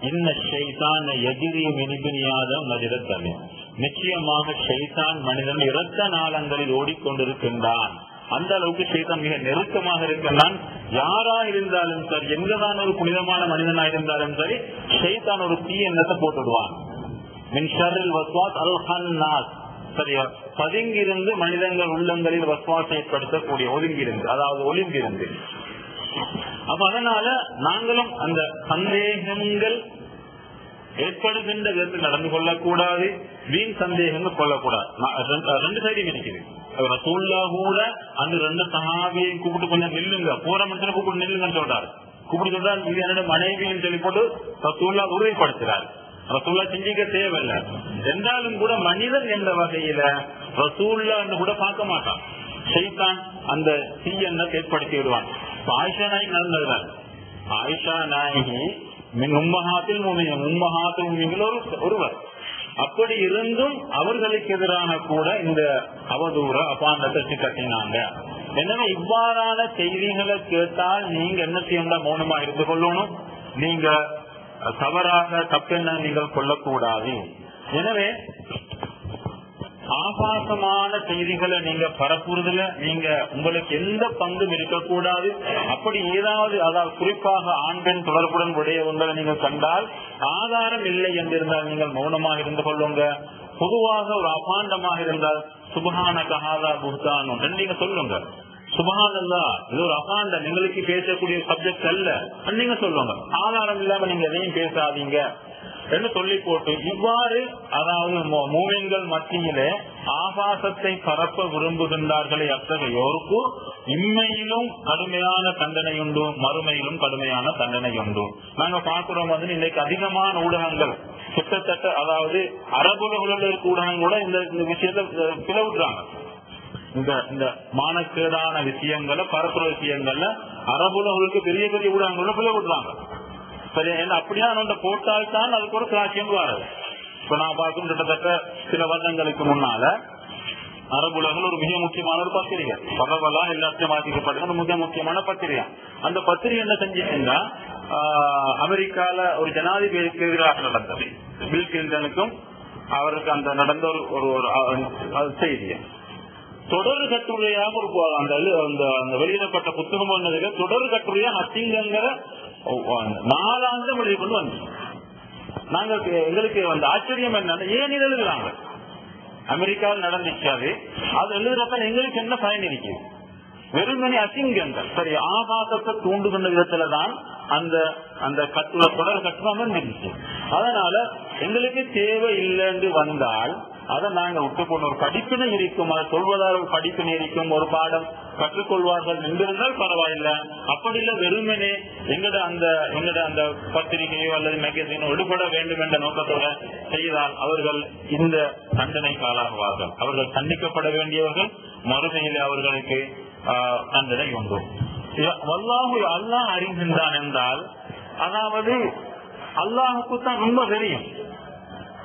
இன்ன ஷைத்தான் எதிரி மினிபினியாதம் நதிரத்தமே நிச்சயமாக ஷைதான் மனிதன் இரத்த நாளங்களில் ஓடிக்கொண்டிருக்கின்றான். அந்த அளவுக்கு ஷைத்தான் மிக நெருக்கமாக இருக்கின்றான். யாரா இருந்தாலும் சரி எங்கதான் ஒரு புனிதமான மனிதனா இருந்தாலும் சரி சைதான் ஒரு தீ எண்ணத்தை போட்டுடுவான். சரியா? பதுங்கிருந்து மனிதங்கள் உள்ளங்களில் வஸ்வாசை ஏற்படுத்தக்கூடிய ஒதுங்கிருந்து அதாவது ஒளிந்திருந்து. அப்ப அதனால நாங்களும் அந்த சந்தேகங்கள் ஏற்படுகின்ற விதத்தில் நடந்து கொள்ளக்கூடாது வீண் சந்தேகங்கள் கொள்ளக்கூடாது. ரெண்டு- ரெண்டு சைடும் இருக்குது ரசூல்லா கூட அந்த ரெண்டு சஹாபியையும் கூப்பிட்டு கொஞ்சம் நெல்லுங்க. போற மனுஷனை கூப்பிட்டு நெல்லுங்கன்னு சொல்றாரு. கூப்பிட்டு சொல்றாரு இது என்னோட மனைவின்னு சொல்லி போட்டு ரசூல்லா உறுதிப்படுத்துறாரு. ரசூல்லா சிந்திக்க தேவையில்லை. என்றாலும் கூட மனிதன் என்ற வகையில ரசூல்லா என்று கூட பார்க்க மாட்டான். ஷைத்தான் அந்த தீயெண்ணத்தை ஏற்படுத்தி விடுவான். ஆயிஷா நாயகி நடந்ததுதான். ஆயிஷா நாயகி மின் உம்மஹாத்தில் மூமின் உம்மஹாத்தில் ஒரு ஒருவர். அப்படி இருந்தும் அவர்களுக்கு எதிரான கூட இந்த அவதூற அபாண்டத்தை கட்டினாங்க. எனவே இவ்வாறான செய்திகளை கேட்டால் நீங்க என்ன செய்யணும் மௌனமா இருந்து கொள்ளணும். நீங்க தவறாக தப்பெண்ண நீங்கள் கொள்ளக்கூடாது எனவே ஆபாசமான செய்திகளை நீங்க பரப்புறதுல நீங்க உங்களுக்கு எந்த பங்கும் இருக்கக்கூடாது. அப்படி ஏதாவது அதாவது குறிப்பாக ஆண் பெண் தொடர்புடன் உடைய ஒன்றை நீங்கள் கண்டால் ஆதாரம் இல்லை என்றிருந்தால் நீங்கள் மௌனமாக இருந்து கொள்ளுங்க. பொதுவாக ஒரு அபாண்டமாக இருந்தால் சுபகான கஹாதா புத்தானும் நீங்க சொல்லுங்க. சுபகானந்தா இது ஒரு அபாண்டம். எங்களுக்கு பேசக்கூடிய சப்ஜெக்ட் அல்ல. நீங்க சொல்லுங்க. ஆதாரம் இல்லாம நீங்க எதையும் பேசாதீங்க. என்று சொல்லி போட்டு இவ்வாறு அதாவது மு- மத்தியிலே ஆபாசத்தை பரப்ப விரும்புகின்றார்களே அத்தகையோருக்கு இம்மையிலும் கடுமையான தண்டனை உண்டு மறுமையிலும் கடுமையான தண்டனை உண்டு நாங்க பார்க்கிறோம் வந்து இன்னைக்கு அதிகமான ஊடகங்கள் கிட்டத்தட்ட அதாவது அரபுகளில் இருக்க ஊடகம் கூட இந்த இந்த விஷயத்தை பிளவுறாங்க இந்த இந்த மானக்கேடான விஷயங்களை பரப்புற விஷயங்கள்ல அரபுலகளுக்கு பெரிய பெரிய ஊடகங்கள்ல பிளவுடுறாங்க. சரி ஏன்னா அப்படியா நம்ம போட்டால் தான் அதுக்கு ஒரு சாட்சியம் வராது. இப்ப நான் பார்க்கும் கிட்டத்தட்ட சில வருடங்களுக்கு முன்னால அரபுலகில் ஒரு மிக முக்கியமான ஒரு பத்திரிகை. பரவலா எல்லாத்தையும் வாசிக்கப்படுற ஒரு மிக முக்கியமான பத்திரிகை. அந்த பத்திரிகை என்ன செஞ்சிச்சுன்னா ஆஹ், அமெரிக்கால ஒரு ஜனாதிபதிக்கு எதிராக நடந்தது. பில் கிளின்டனுக்கும் அவருக்கு அந்த நடந்த ஒரு ஒரு செய்தி. தொடர் கட்டுரையாக ஒரு அந்த அந்த வெளியிடப்பட்ட புத்தகம் வந்ததுல தொடர் கட்டுரையா நத்திங்கிற ஓ நாலாந்த முடிவு கொண்டு வந்து நாங்கள் எங்களுக்கு அந்த ஆச்சரியம் என்னன்னா ஏன் இது எழுதுறாங்க? அமெரிக்காவில் நடந்துச்சு அது அது எழுதுறப்ப எங்களுக்கு என்ன பயன் இருக்குது வெறுமனே அசிங்கங்கள். சரி ஆபாசத்தை தூண்டுகின்ற விதத்துல தான் அந்த அந்த கட்டுரை தொடர் கட்டுரை இருந்துச்சு அதனால எங்களுக்கு தேவை இல்லைன்னு வந்தால் அதை நாங்க விட்டு போன ஒரு படிப்பினை இருக்கும் அதை சொல்வதால் ஒரு படிப்பினை இருக்கும் ஒரு பாடம் கற்றுக்கொள்வார்கள் என்றிருந்தால் பரவாயில்லை. அப்படி இல்ல வெறுமனே எங்கட அந்த எங்கட அந்த பத்திரிகையோ அல்லது மேகசினோ விடுபட வேண்டும் என்ற நோக்கத்தோட செய்தால் அவர்கள் இந்த தண்டனைக்கு ஆளாகுவார்கள் அவர்கள் தண்டிக்கப்பட வேண்டியவர்கள் மறுமையில் அவர்களுக்கு ஆஹ், தண்டனை உண்டு. இவ- வல்லாஹு அல்லாஹ் அறிகின்றான் என்றால் அதாவது அல்லாஹுக்கு தான் ரொம்ப தெரியும்.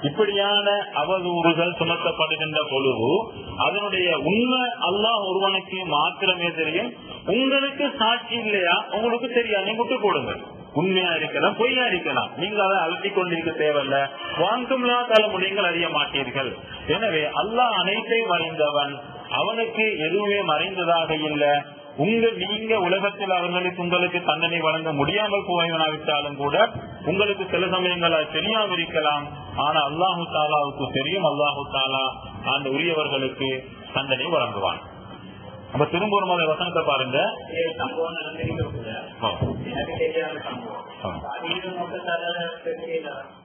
இப்படியான அவதூறுகள் சுமத்தப்படுகின்ற பொழுது அதனுடைய உண்மை அல்லாஹ் ஒருவனுக்கு மாத்திரமே தெரியும். உங்களுக்கு சாட்சி இல்லையா? உங்களுக்கு தெரியாது. நீங்க விட்டு போடுங்க உண்மையா இருக்கலாம் பொய்யா இருக்கலாம். நீங்க அதை அலட்டிக் கொண்டிருக்க தேவையில்ல. வாங்கும்லா தலை நீங்கள் அறிய மாட்டீர்கள். எனவே அல்லாஹ் அனைத்தையும் மறைந்தவன் அவனுக்கு எதுவுமே மறைந்ததாக இல்லை. உங்க நீங்க உலகத்தில் அவர்களுக்கு உங்களுக்கு தண்டனை வழங்க முடியாமல் போவனாவிட்டாலும் கூட உங்களுக்கு சில சமயங்கள் தெரியாம இருக்கலாம் ஆனா அல்லாஹு தாலாவுக்கு தெரியும். அல்லாஹு தாலா அந்த உரியவர்களுக்கு தண்டனை வழங்குவான். அப்ப திரும்ப ஒரு மாதிரி வசனத்தை பாருங்க.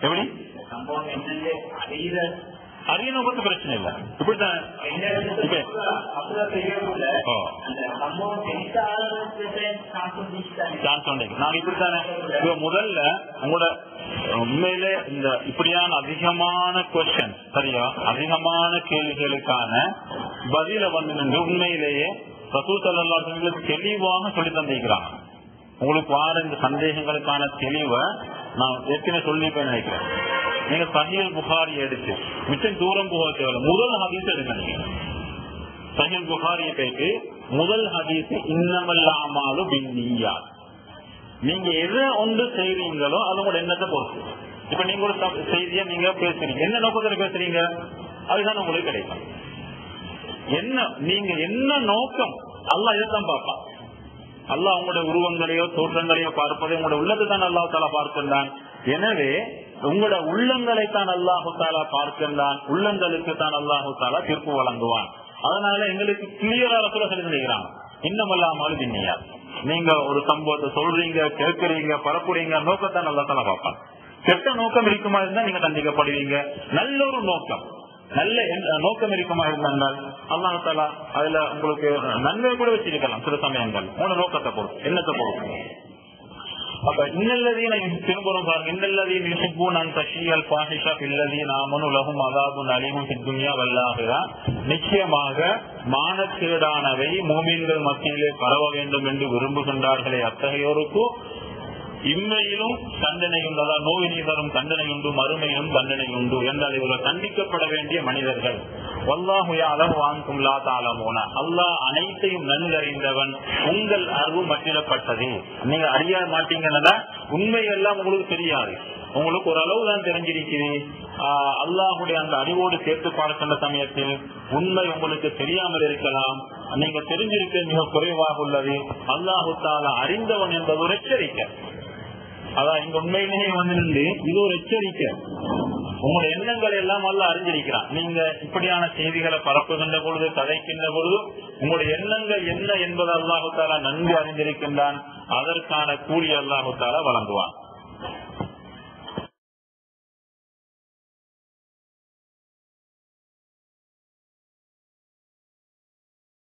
எப்படி? அறியணும் பத்தி பிரச்சனை இல்ல. இப்படித்தான். சான்ஸ் உண்டு நாங்க இப்படித்தானே? முதல்ல உங்களோட உண்மையிலே இந்த இப்படியான அதிகமான கொஸ்டின் சரியா? அதிகமான கேள்விகளுக்கான பதில வந்து நின்று உண்மையிலேயே ரசூல் தெளிவாக சொல்லி தந்திருக்கிறாங்க. உங்களுக்கு வார இந்த சந்தேகங்களுக்கான தெளிவை நான் ஏற்கனவே சொல்லிப்பேன் நினைக்கிறேன். நீங்க சஹில் புகாரி எடுத்து மிச்சம் தூரம் போக தேவை முதல் ஹதீஸ் எடுங்க. நீங்க சஹீல் புகாரியை போயிட்டு முதல் ஹதீஸ் இன்னமல்லாமாலும் பின்னியா நீங்க எதை ஒன்று செய்றீங்களோ அது உங்களோட எண்ணத்தை பொறுத்து. இப்ப நீங்க ஒரு தப்~ நீங்க பேசுறீங்க. என்ன நோக்கத்துல பேசுறீங்க? அதுதான் உங்களுக்கு கிடைக்கும். என்ன நீங்க என்ன நோக்கம்? அல்ல இதைத்தான் பார்ப்பான். அல்லாஹ் உங்களுடைய உருவங்களையோ தோற்றங்களையோ பார்ப்பதை உங்களுடைய உள்ளத்தை தான் அல்லாஹ் தாலா பார்க்கின்றான். எனவே உங்களோட உள்ளங்களை தான் அல்லாஹு தாலா பார்க்கின்றான். உள்ளங்களுக்கு தான் அல்லாஹு தாலா தீர்ப்பு வழங்குவான். அதனால எங்களுக்கு கிளியரா கூட சொல்லி நினைக்கிறான் இன்னமல்லாமல் திண்ணியா நீங்க ஒரு சம்பவத்தை சொல்றீங்க கேட்கறீங்க பரப்புறீங்க நோக்கத்தான் நல்லா தான் பார்ப்பான். கெட்ட நோக்கம் இருக்குமா இருந்தா நீங்க தண்டிக்கப்படுவீங்க நல்ல ஒரு நோக்கம். நல்ல நோக்கம் இருக்குமா இருந்தால் அல்லாஹ் தாலா அதுல உங்களுக்கு நன்மை கூட வச்சிருக்கலாம் சில சமயங்கள். மூணு நோக்கத்தை பொறுத்து. என்னத்தை பொறுத்து? அப்ப இன்னல்லதீன திரும்புறோம் பாருங்க. இன்னல்லதீன் யுஹிப்பூன் அன் தஷியல் ஃபாஹிஷா ஃபில்லதீன் ஆமனு லஹும் அதாபுன் அலீமுன் ஃபித் துன்யா நிச்சயமாக மானக்கேடானவை மூமின்கள் மத்தியிலே பரவ வேண்டும் என்று விரும்புகின்றார்களே அத்தகையோருக்கு. இம்மையிலும் தண்டனை உண்டு அதாவது நோயினை தரும் தண்டனை உண்டு மறுமையிலும் தண்டனை உண்டு என்றால் இவர்கள் தண்டிக்கப்பட வேண்டிய மனிதர்கள். யாலம் வாங்கும் அல்லாஹ் அனைத்தையும் நன்கறிந்தவன் உங்கள் அறிவு மட்டிடப்பட்டது. நீங்க அறிய மாட்டீங்கன்னா உண்மை எல்லாம் உங்களுக்கு தெரியாது. உங்களுக்கு ஒரு அளவு தான் தெரிஞ்சிருக்குது. ஆஹ் அல்லாஹுடைய அந்த அறிவோடு சேர்த்து பார்க்கின்ற சமயத்தில் உண்மை உங்களுக்கு தெரியாமல் இருக்கலாம். நீங்க தெரிஞ்சிருக்க மிக குறைவாக உள்ளது. அல்லாஹு தாலா அறிந்தவன் என்பது ஒரு எச்சரிக்கை. அதான் இங்க உண்மையிலேயே வந்து இது ஒரு எச்சரிக்கை. உங்களுடைய எண்ணங்கள் எல்லாம் அல்ல அறிஞ்சிருக்கிறான் நீங்க இப்படியான செய்திகளை பரப்புகின்ற பொழுது கதைக்கின்ற பொழுது உங்களுடைய எண்ணங்கள் என்ன என்பது அல்லாஹு தாலா நன்கு அறிந்திருக்கின்றான். அதற்கான கூலி அல்லாஹு தாலா வழங்குவான்.